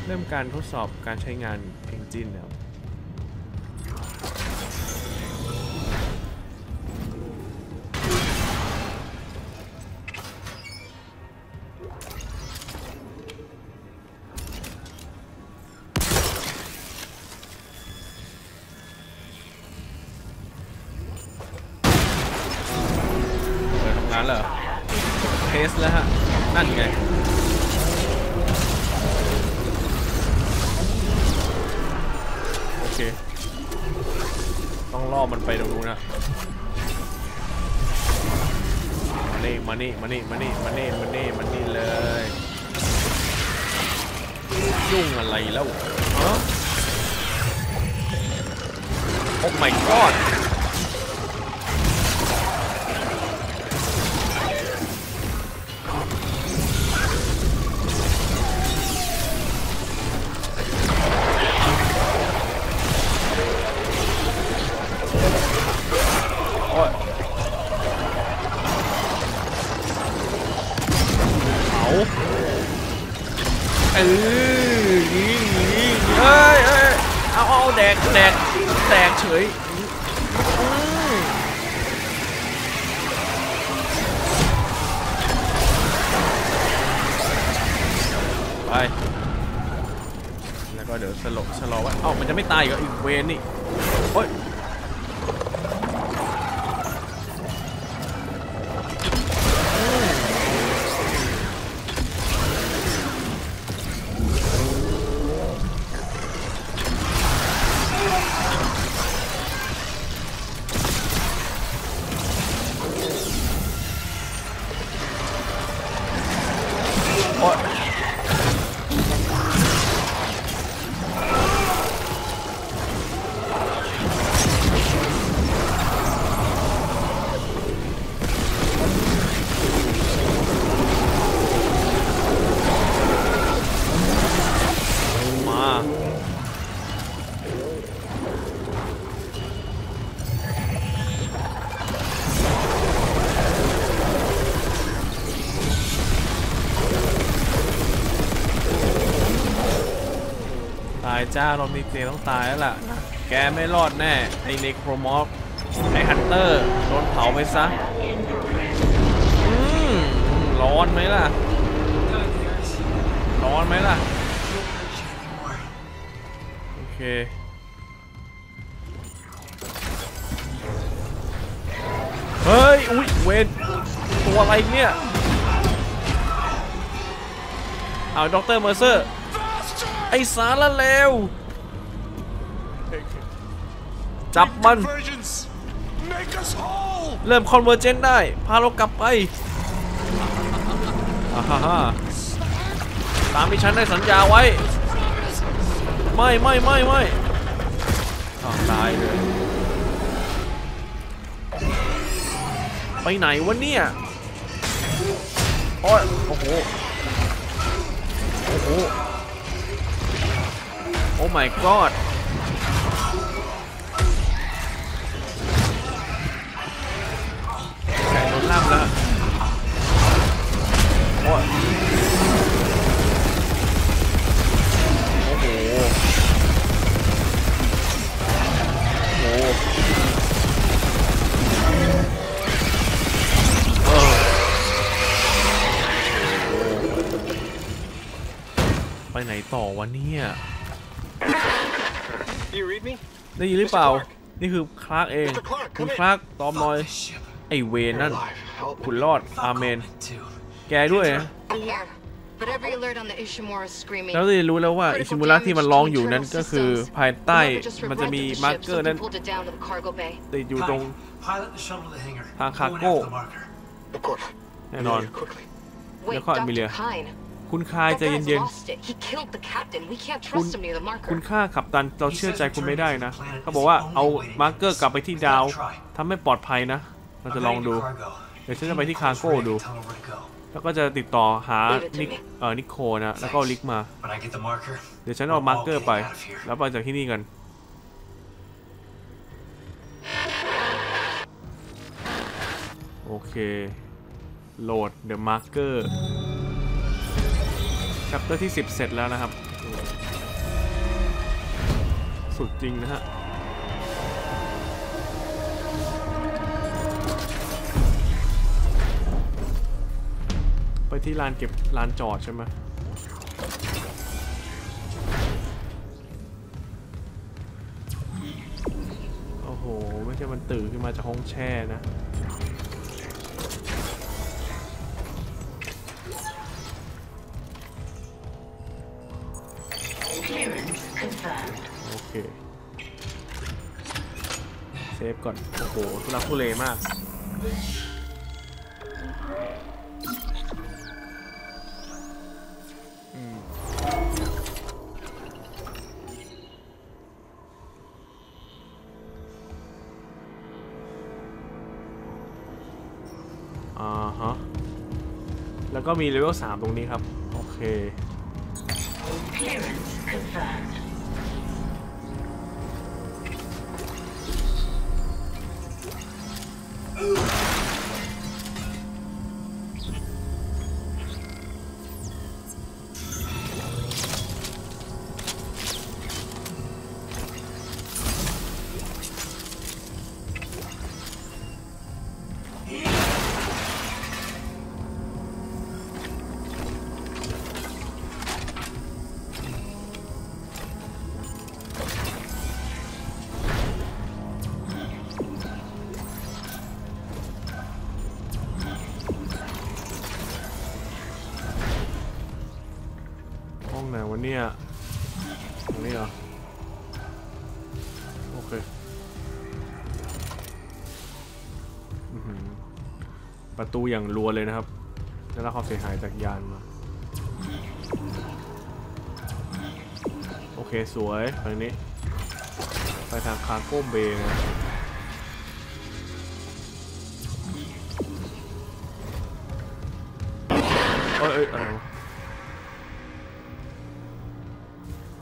เริ่มการทดสอบการใช้งานเอนจินนะ ไม่ตายอีกเหรออีกเวนนี่ จ้าเรอบนี้เจต้องตายแล้วล่ะนะแกไม่รอดแน่ ไอเนโครมอฟไอฮันเตอร์โดนเผาไปซะ อืม ร้อนไหมล่ะ ร้อนไหมล่ะ โอเคเฮ้ย อุ้ย เวนตัวอะไรเนี่ย เอาด็อกเตอร์เมอร์เซอร์ ไอสารละเลวจับมัน Make us whole! เริ่ม convergence ได้ พาเรากลับไปอ่าฮ่าฮ่าตามที่ฉันได้สัญญาไว้ ไม่ไม่ไม่ไม่อ้าวตายเลย ไปไหนวะเนี่ยโอ้ยโอ้โห โอ้โห โอ้ my god แข่งโดนล่ำแล้วโอ้โอ้โหโอ้โหไปไหนต่อวะเนี่ย ได้ยินหรือเปล่า นี่คือคลาร์กเอง คุณคลาร์กตอมหน่อย ไอเวนนั่น คุณรอด อาเมน แกด้วยนะ I'm here. But every alert on the Ishimura is screaming. แล้วได้รู้แล้วว่าอิชิมุระที่มันร้องอยู่นั้นก็คือภายใต้มันจะมีมาร์เกอร์นั้น pulled it down to the cargo bay. ติดอยู่ตรง Pilot the shuttle to the hangar. ทาง Go คา and โก้ have the marker. Of course. แน่นอน Quickly. Wait, Nako, Dr. Emilia. Kine. คุณคาย That ใจ guy's เย็น lost it. He killed the captain. We can't ๆคุณ trust him near the คุณ marker. ฆ่าขับตันเราเชื่อใจคุณไม่ได้นะเขาบอกว่าเอามาร์เกอร์กลับไปที่ดาวทำให้ปลอดภัยนะ เราจะลองดู เดี๋ยวฉันจะไปที่คาโก้ดู Tell me where to go. แล้วก็จะติดต่อหานิกเอ่อนิโคนะ แล้วก็ลิกมา When I get the marker, เดี๋ยวฉันเอามาร์เกอร์ไป Out of here. แล้วไปจากที่นี่กันโอเค โหลด The Marker chapter ที่ 10 เสร็จแล้วนะครับ สุดจริงนะฮะไปที่ลานเก็บลานจอดใช่ไหมโอ้โห ไม่ใช่มันตื่นขึ้นมาจากห้องแช่นะ โอเค เซฟก่อน โอ้โหทุลักทุเลมาก อ่าฮะ แล้วก็มีเลเวล3ตรงนี้ครับ โอเค Clearance confirmed. ห้ ประตูอย่างรัวเลยนะครับได้รับความเสียหายจากยานมา โอเคสวยทางนี้ ไปทางคาร์โก้เบย์นะเอ้ยเอ้ยอะไรวะ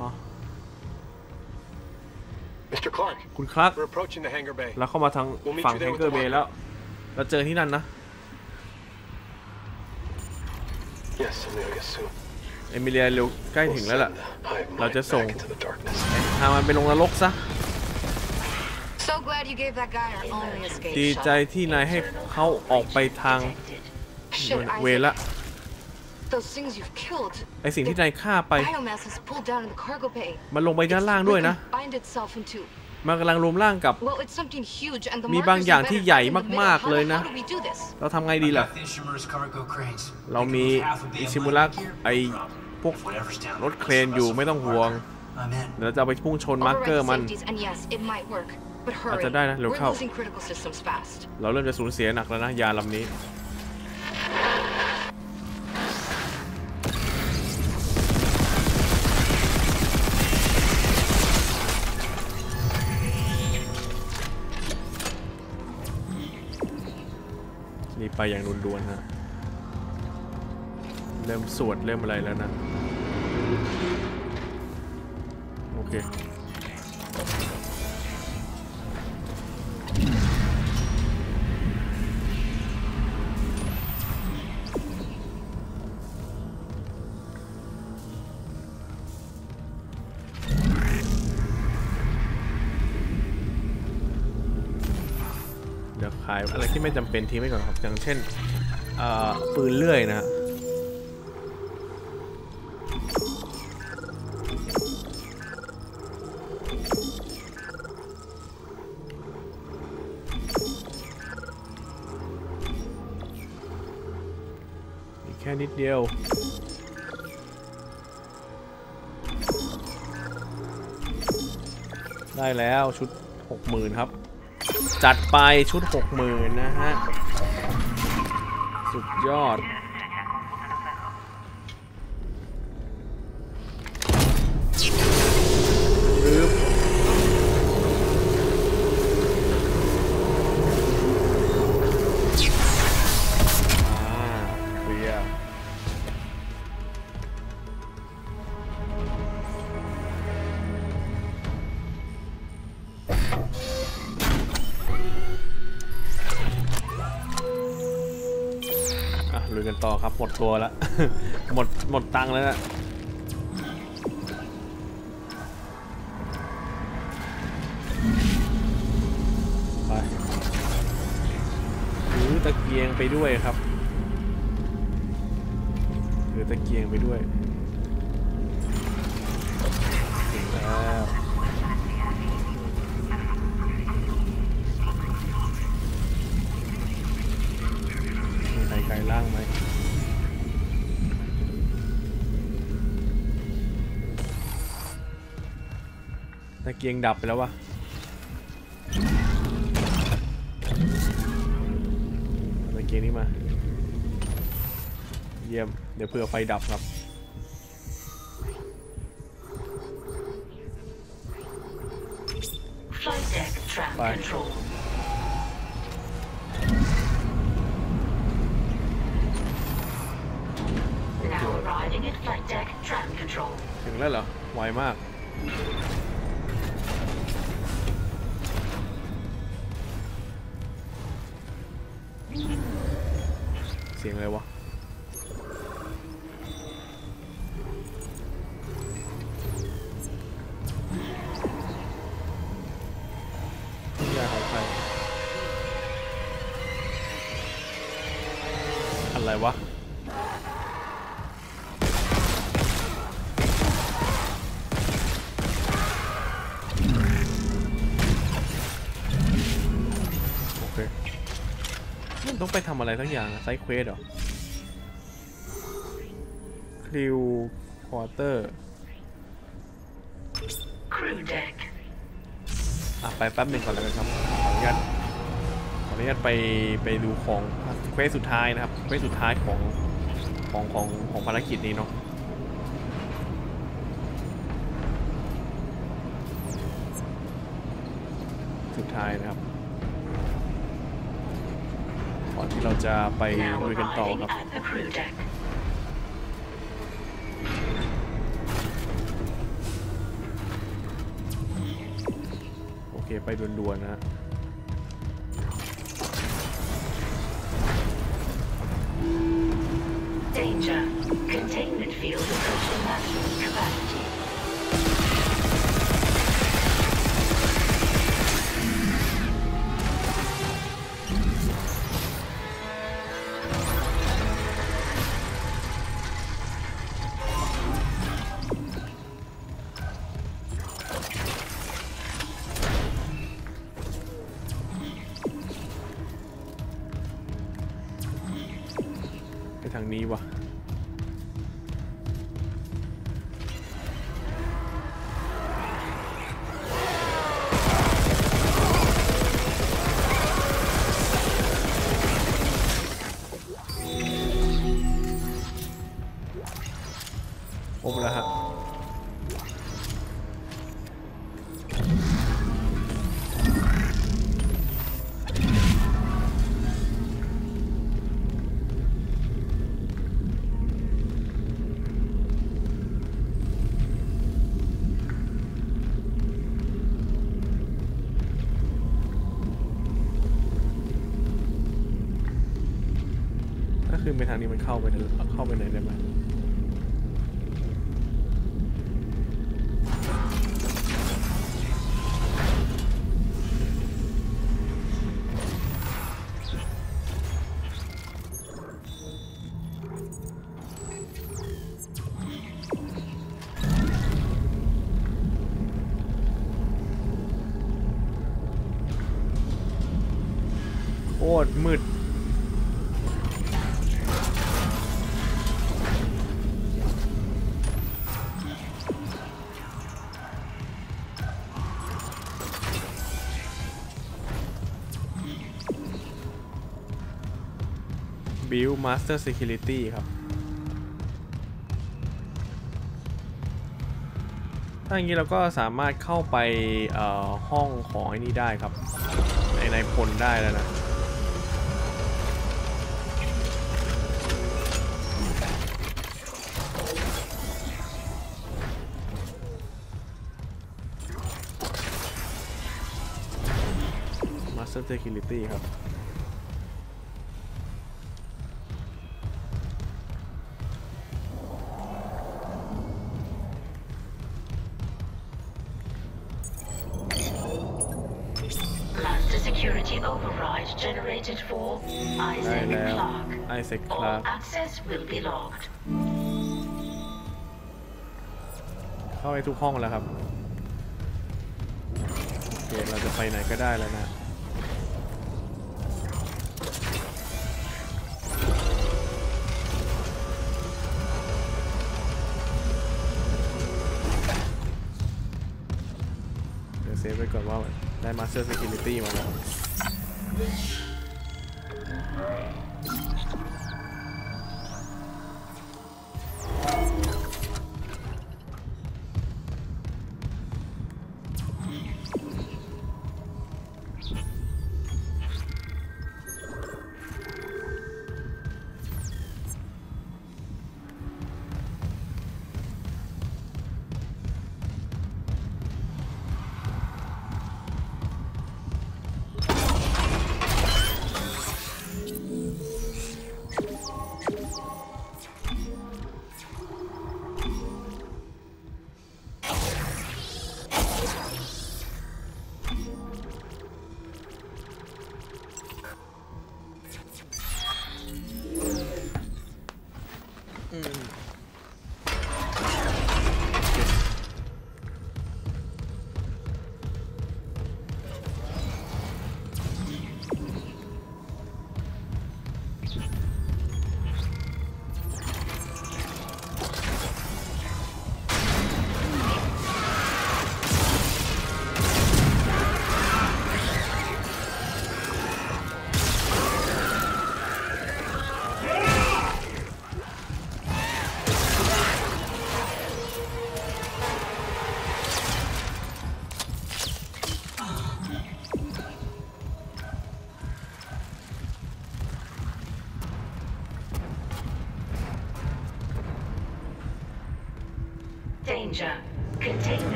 ฮะ Mr. Clark, คุณคลัก we're approaching the hangar bay. แล้วเข้ามาทาง We'll meet ฝั่ง you แฮ there ง with เกอ the ร์เบย์ marker. แล้ว เราเจอที่นั่นนะ เอมิเลียเร็วใกล้ถึงแล้วล่ะ Hive เรา mind จะส่ง back into the darkness. พามันไปลงนรกซะ So glad you gave that guy our only escape ดีใจ shot. ที่นายให้เขาออกไปทาง Shit, เวร Isaac. ละ Those things you've killed. ไอสิ่งที่นายฆ่าไป Biomass is pulled down in the cargo bay. มันลงไปด้านล่างด้วยนะ It can bind itself into. มันกำลังรวมร่างกับ Well, it's something huge, and the มี markers บางอย่าง embedded ที่ใหญ่ right in the middle. มาก How ๆเลย the- นะ How do we do this? เราทำไงดีล่ะ Got the Ishimura's cargo cranes. เรามี They can move half of the อิชิมุระ Atlantic here, ไอ no problem. พวก Whatever's down รถ there เครนอยู่ไม่ต้องห่วง I'm in. เดี๋ยวเราจะเอาไปพุ่งชนมาร์เกอ Override ร์มัน safeties, and yes, it might work. But อาจ hurry. จะได้นะเร็ว We're เข้า losing critical systems fast. เราเริ่มจะสูญเสียหนักแล้วนะยานลำนี้นี่ไปอย่างด่วนๆฮะ เริ่มสวดเริ่มอะไรแล้วนะ โอเคเดี๋ยวขายอะไรที่ไม่จำเป็นทิ้งไว้ก่อนครับ อย่างเช่นปืนเลื่อยนะ นิดเดียว ได้แล้วชุด 60,000 ครับ จัดไปชุด 60,000 นะฮะ สุดยอด ต่อครับ หมดตัวแล้ว หมดหมดตังค์แล้วนะไปถือตะเกียงไปด้วยครับถือตะเกียงไปด้วย เกียงดับไปแล้ววะตะเกียงนี้มา เยี่ยม เดี๋ยวเพื่อไฟดับครับ Flight deck tram Bye. control. Now arriving at flight deck tram control. ถึงแล้วเหรอ ไวมาก องไปทำอะไรทั้งอย่าง side quest เหรอ crew quarters Crew deck. อะไปแป๊บหนึ่งก่อนแล้วกันครับขออนุญาตขออนุญาตไปไปดูของ quest สุดท้ายนะครับ quest สุดท้ายของของของของภารกิจนี้เนาะสุดท้ายนะครับ จะไปลุยกันต่อครับโอเคไปด่วนๆนะฮะ แล้วฮะคือไปทางนี้มันเข้าไปเข้าไปไหนได้ไหม Build Master Security ครับ ถ้าอย่างนี้เราก็สามารถเข้าไปห้องของไอ้นี่ได้ครับ ในในพลได้แล้วนะ Master Security ครับ access will be logged. เข้าไปทุกห้องแล้วครับโอเคเราจะไปไหนก็ได้แล้วนะเดี๋ยวเซฟไว้ก่อนว่าได้ Master Security มาแล้ว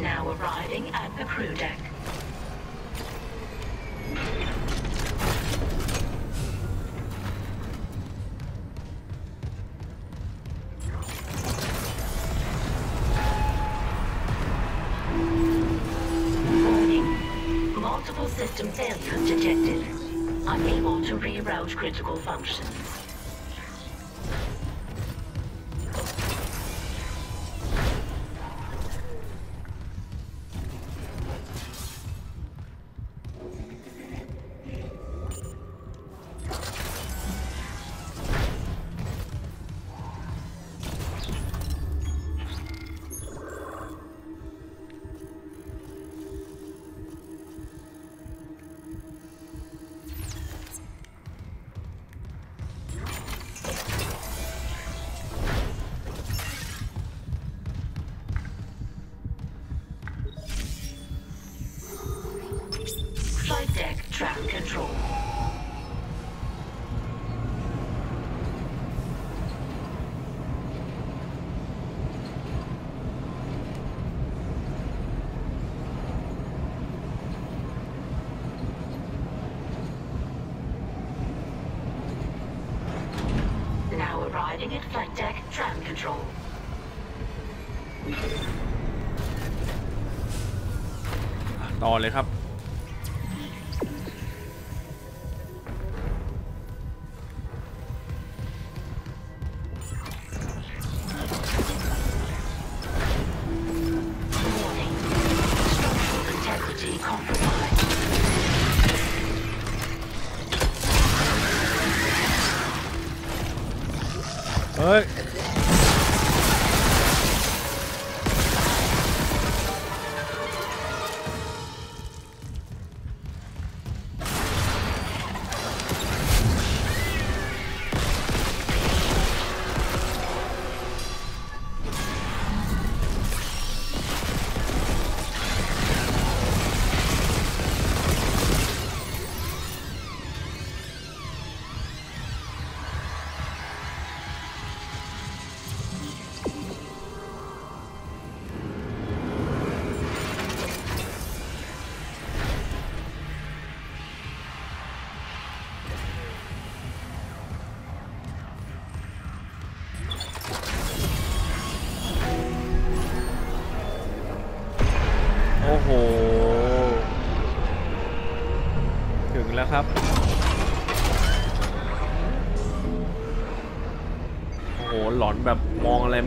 Now arriving at the crew deck. Multiple system failures detected. Unable to reroute critical functions.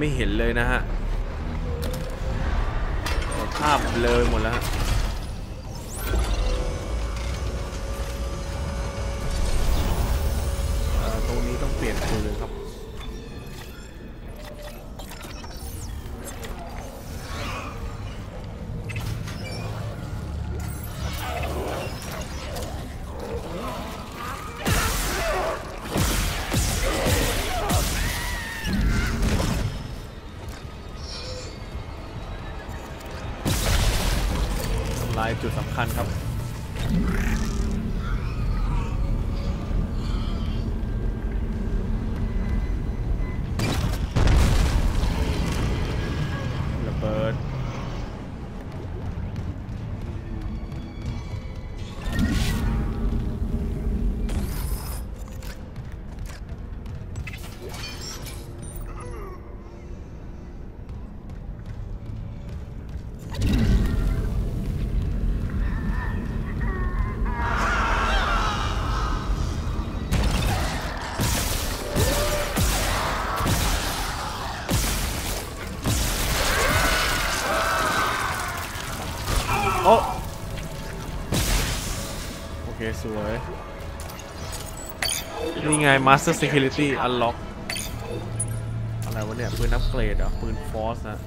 ไม่เห็นเลยนะฮะภาพเลยหมดแล้ว นี่ไง Master Security Unlock อะไรวะเนี่ย ปืนอัปเกรดอะปืนฟอสนะ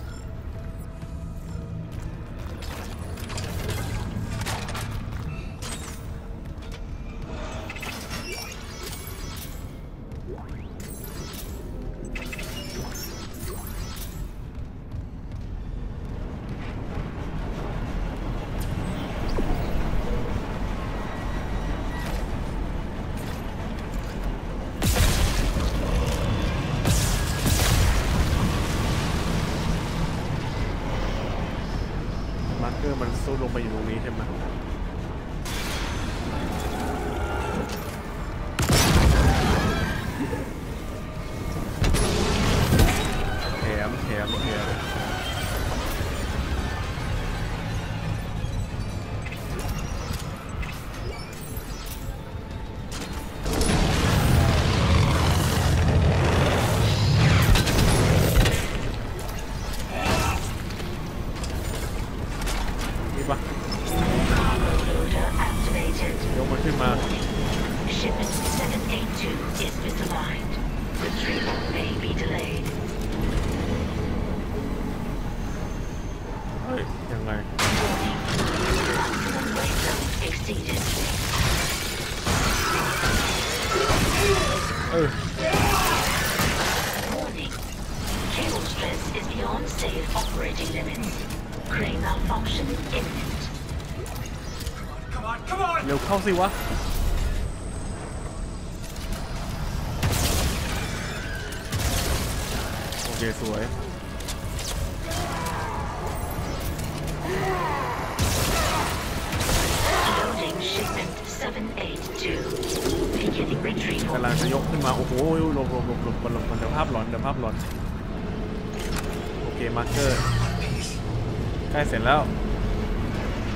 สิวะโอเค สวยกำลังจะยกขึ้นมา โอ้โหลบหลบหลบหลบหลบหลเดี๋ยวภาพหลอนเดี๋ยวภาพหลอน โอเค มาร์เกอร์ ใกล้เสร็จแล้ว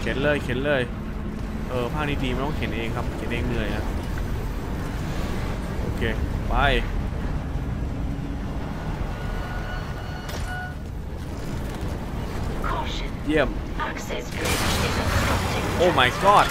เขียนเลย เขียนเลยาคนี้ดีไม่ต้องเขียนเองครับ เขียนเองเหนื่อยนะโอเค ไป Caution. เยี่ยม Access bridge is obstructing. โอ้ my god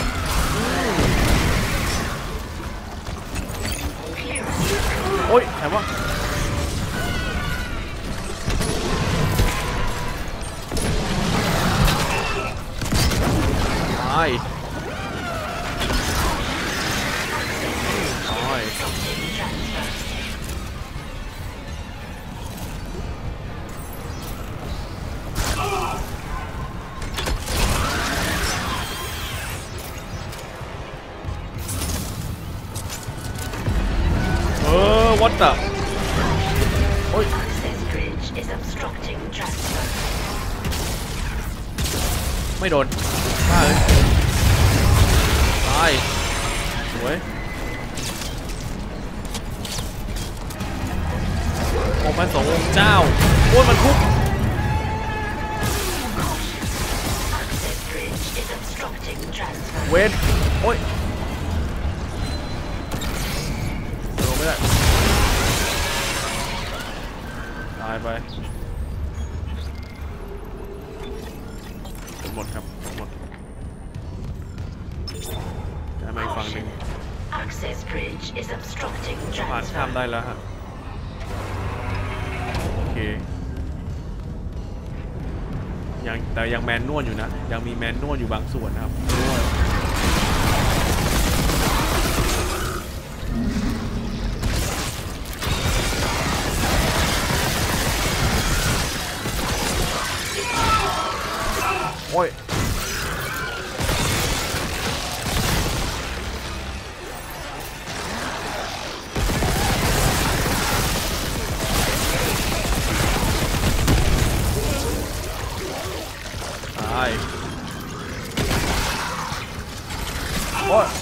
โ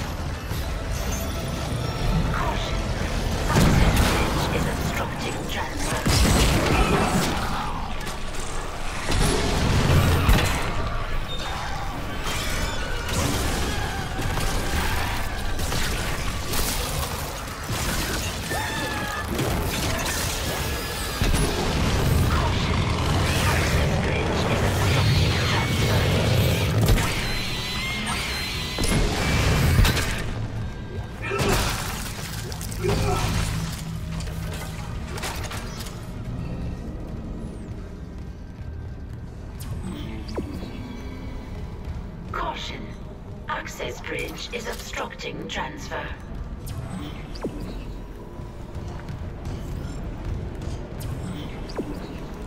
transfer.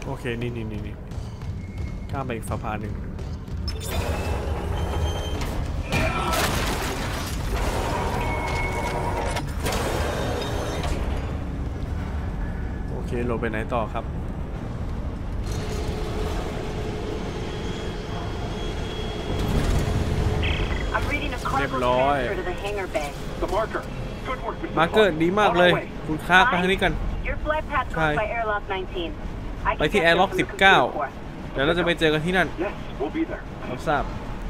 โอเคนี่นี่นี่นี่ข้ามไปอีกสะพานหนึ่งโอเคโหลดไปไหนต่อครับ I'm reading a cargo Deploy. transfer to the hangar bay. The marker. Good work, Mr. มาร์เกอร์ Clark. ดีมาก On เล our ย way. คุณค้าไปทางนี้กัน Your flight path goes Hi. by airlock 19. I ไป can ที่ get แอ there ร์ล็อก from the computer 19 core. เดี๋ยวเราจะไปเจอกันที่นั่น Yes, we'll be there. รับทราบ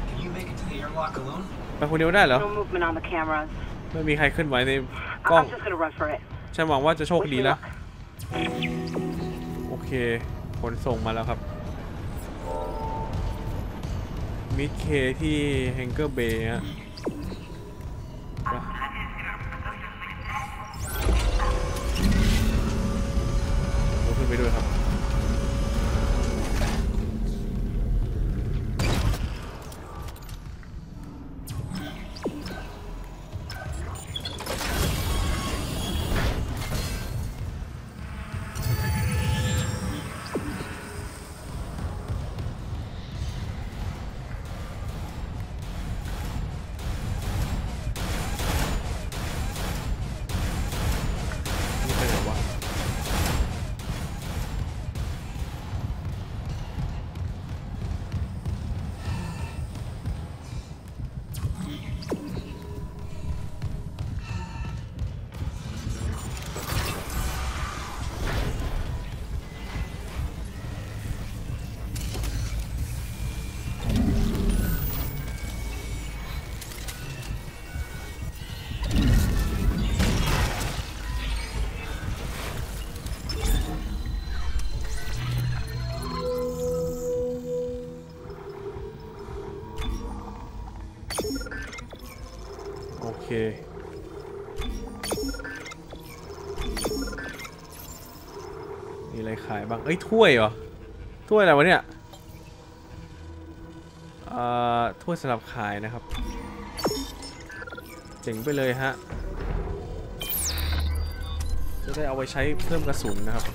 Can you make it to the airlock alone? ไปคนเดียวได้เหรอ No movement on the cameras. ไม่มีใครเคลื่อนไหวใน I- กล้อง I'm just gonna run for it. ฉันหวังว่าจะโชค Wish ดี me นะ luck. โอเค ขนส่งมาแล้วครับ มิดเคที่แฮงเกอร์เบย์ฮะ เอ้ยถ้วยเหรอถ้วยอะไรวะเนี่ยเอ่อถ้วยสำหรับขายนะครับ เจ๋งไปเลยฮะจะได้เอาไว้ใช้เพิ่มกระสุนนะครับ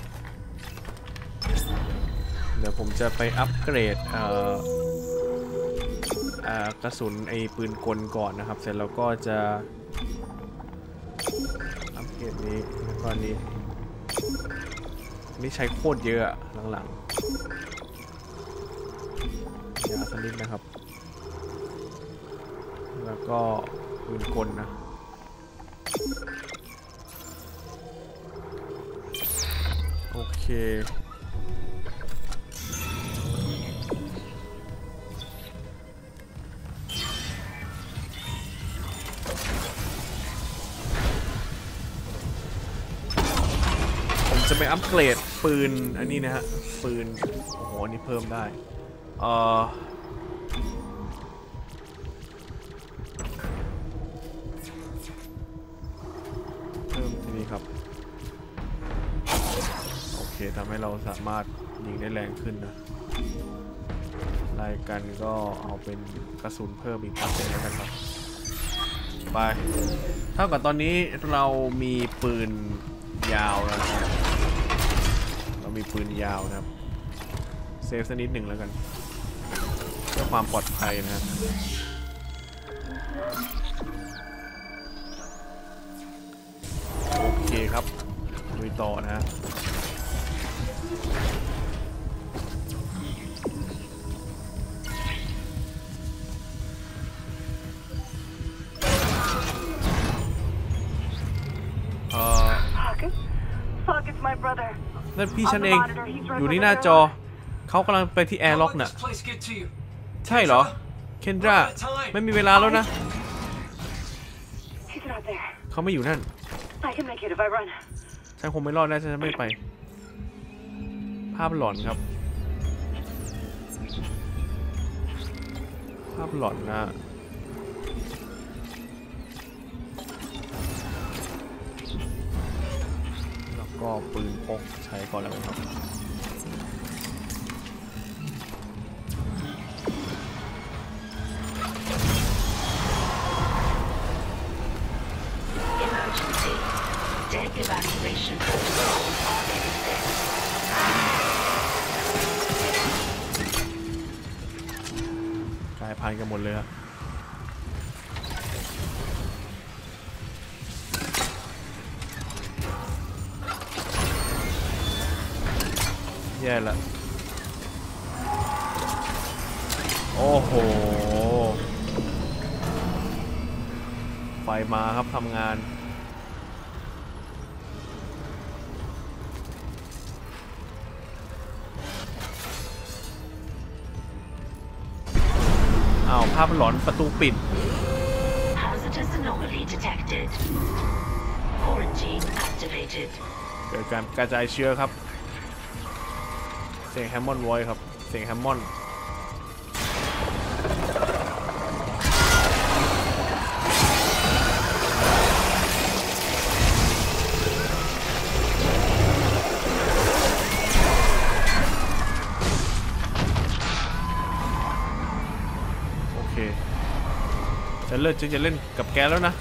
เดี๋ยวผมจะไปอัปเกรดเอ่ออ่ากระสุนไอ้ปืนกลก่อนนะครับ เสร็จแล้วก็จะอัปเกรดนี้ก็อันนี้ นี่ใช้โคตรเยอะหลังๆยาสกนิดนะครับ แล้วก็ปืนกลนะโอเคผมจะไปอัปเกรด ปืน อันนี้นะฮะ ปืน โอ้โห อันนี้เพิ่มได้ เอ่อเพิ่มที่นี่ครับ โอเคทำให้เราสามารถยิงได้แรงขึ้นนะรายกันก็เอาเป็นกระสุนเพิ่มอีกครับแล้วกันครับ ไป เท่ากับตอนนี้เรามีปืนยาวแล้วนะ มีปืนยาวนะครับ เซฟสักนิดหนึ่งแล้วกัน เพื่อความปลอดภัยนะครับโอเคครับลุยต่อนะฮะ พี่ฉันเอง อยู่ที่หน้าจอ เขากำลังไปที่แอร์ล็อกน่ะ ใช่เหรอ เคนดรา ไม่มีเวลาแล้วนะ เขาไม่อยู่นั่น ฉันคงไม่รอดแน่ฉันจะไม่ไป ภาพหลอนครับ ภาพหลอนนะ ก็ปืนพกใช้ก่อนแล้วกันครับ ประตูปิด Hazardous anomaly detected. Quarantine activated. เกิดการกระจายเชื้อครับ เสียงแฮมมอนด์ไวอยครับ เสียงแฮมมอน เลิศจะจะเล่นกับแกแล้วนะ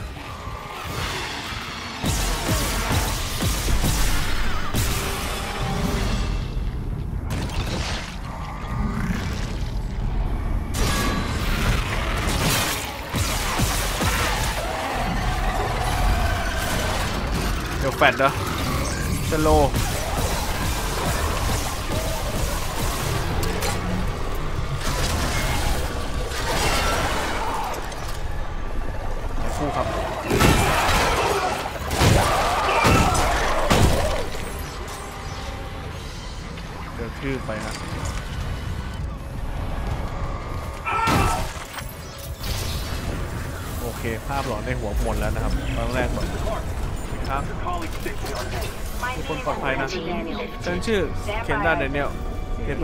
เดี๋ยวแฟดเหรอสโล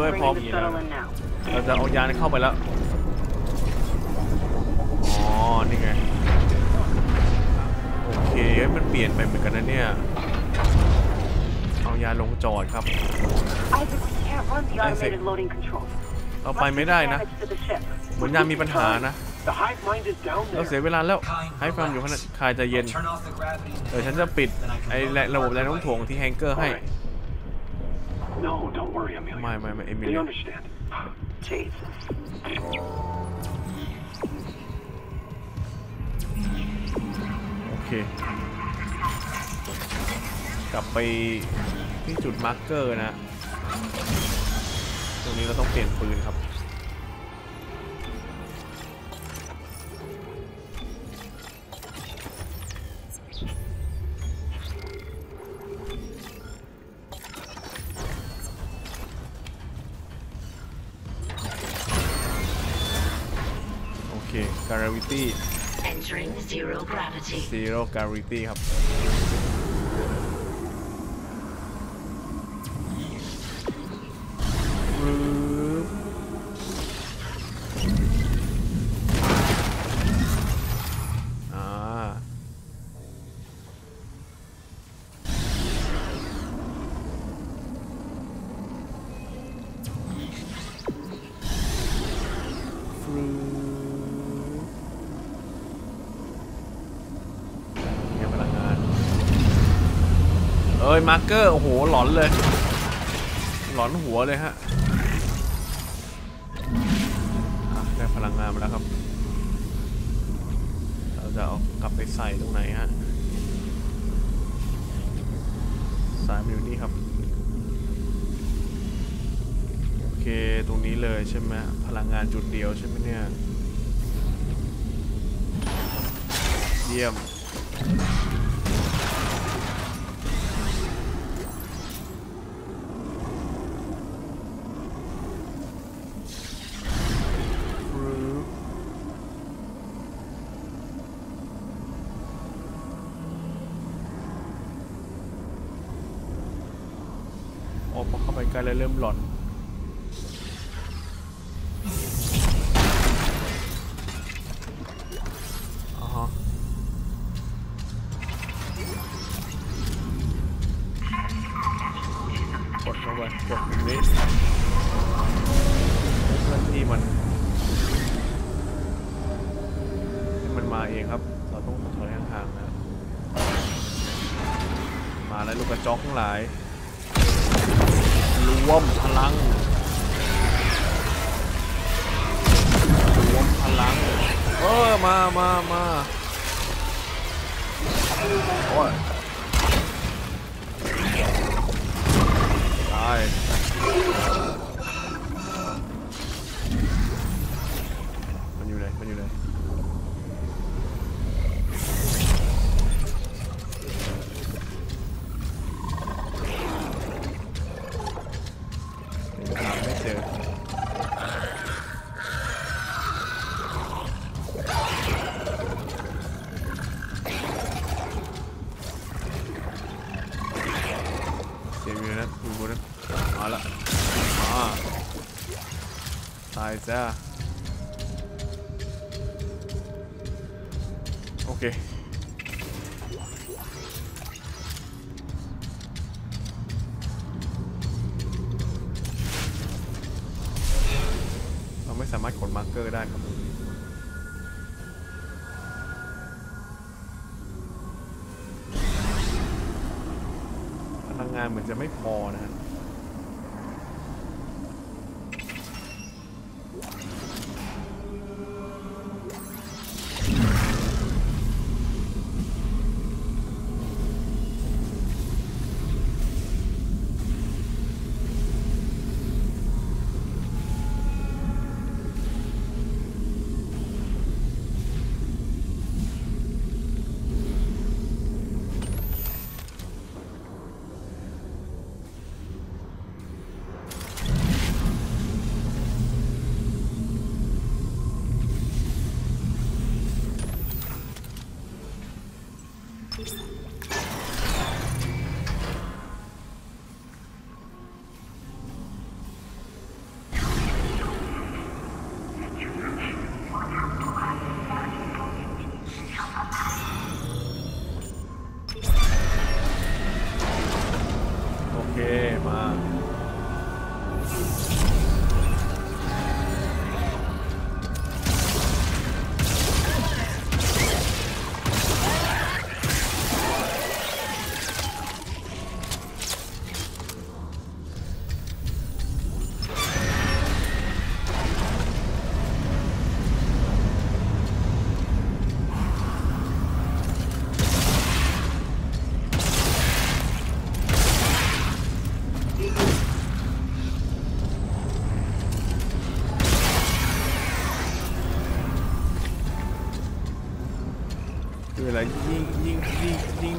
เตรียมตัวให้พร้อมเราจะเอายานเข้าไปแล้ว อ๋อ นี่ไง โอเค มันเปลี่ยนไปเหมือนกันนะเนี่ย เอายานลงจอดครับ Isaac, we can't run the Isaac. automated loading controls. เราไปไม่ได้นะ Damage to the ship. เหมือนยานมีปัญหานะ The hive mind is down เรา there. เสียเวลาแล้ว ให้ฟาร์มอยู่ข้างในคายใจะเย็น Turn off the gravity. เออฉันจะปิดไอ้แรงระบบแรงโน้มถ่วงที่แฮงเกอร์ให้ ไม่ไม่ไม่เอมิ They ลี่ understand. Jesus. โอเค กลับไปที่จุด marker นะ ตรงนี้เราต้องเปลี่ยนปืนครับ gravity Entering zero gravity. zero gravity ครับ อยมาร์เกอร์ โอ้โห หลอนเลย หลอนหัวเลยฮะอะได้พลังงานมาแล้วครับ เราจะเอากลับไปใส่ตรงไหนฮะสายมันอยู่นี่ครับ โอเค ตรงนี้เลยใช่ไหมพลังงานจุดเดียวใช่ไหมเนี่ย เยี่ยม ฟรึบโอ้็เลยเริ่มหลอน ตา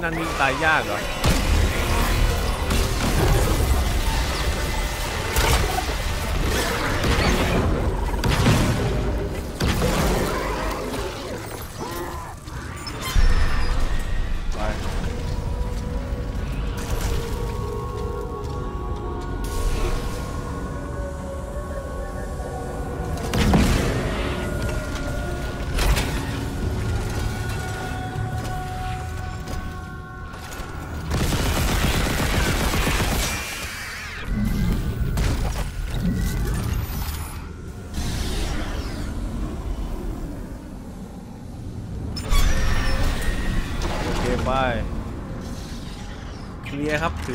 นั่นมึงตายยากเหรอ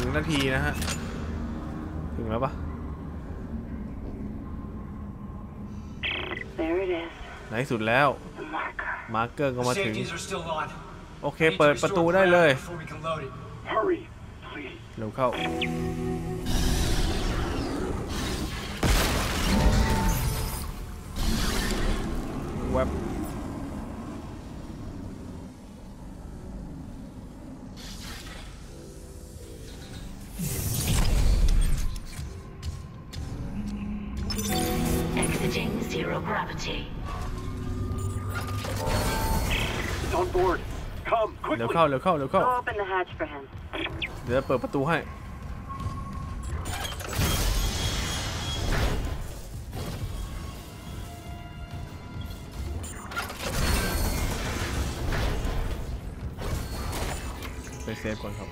งนาทีนะฮะ ถึงแล้วปะ There it is. ไหนสุดแล้ว The marker. มาร์เกอร์ก็มาถึง Safeties are still on. โอเค เปิดประตูได้เลย Before we can load it. Hurry, please. เร็วเข้า เข้าเร็วเข้าเร็วเข้าเดี๋ยวเปิดประตูให้ไปเซฟก่อนครับ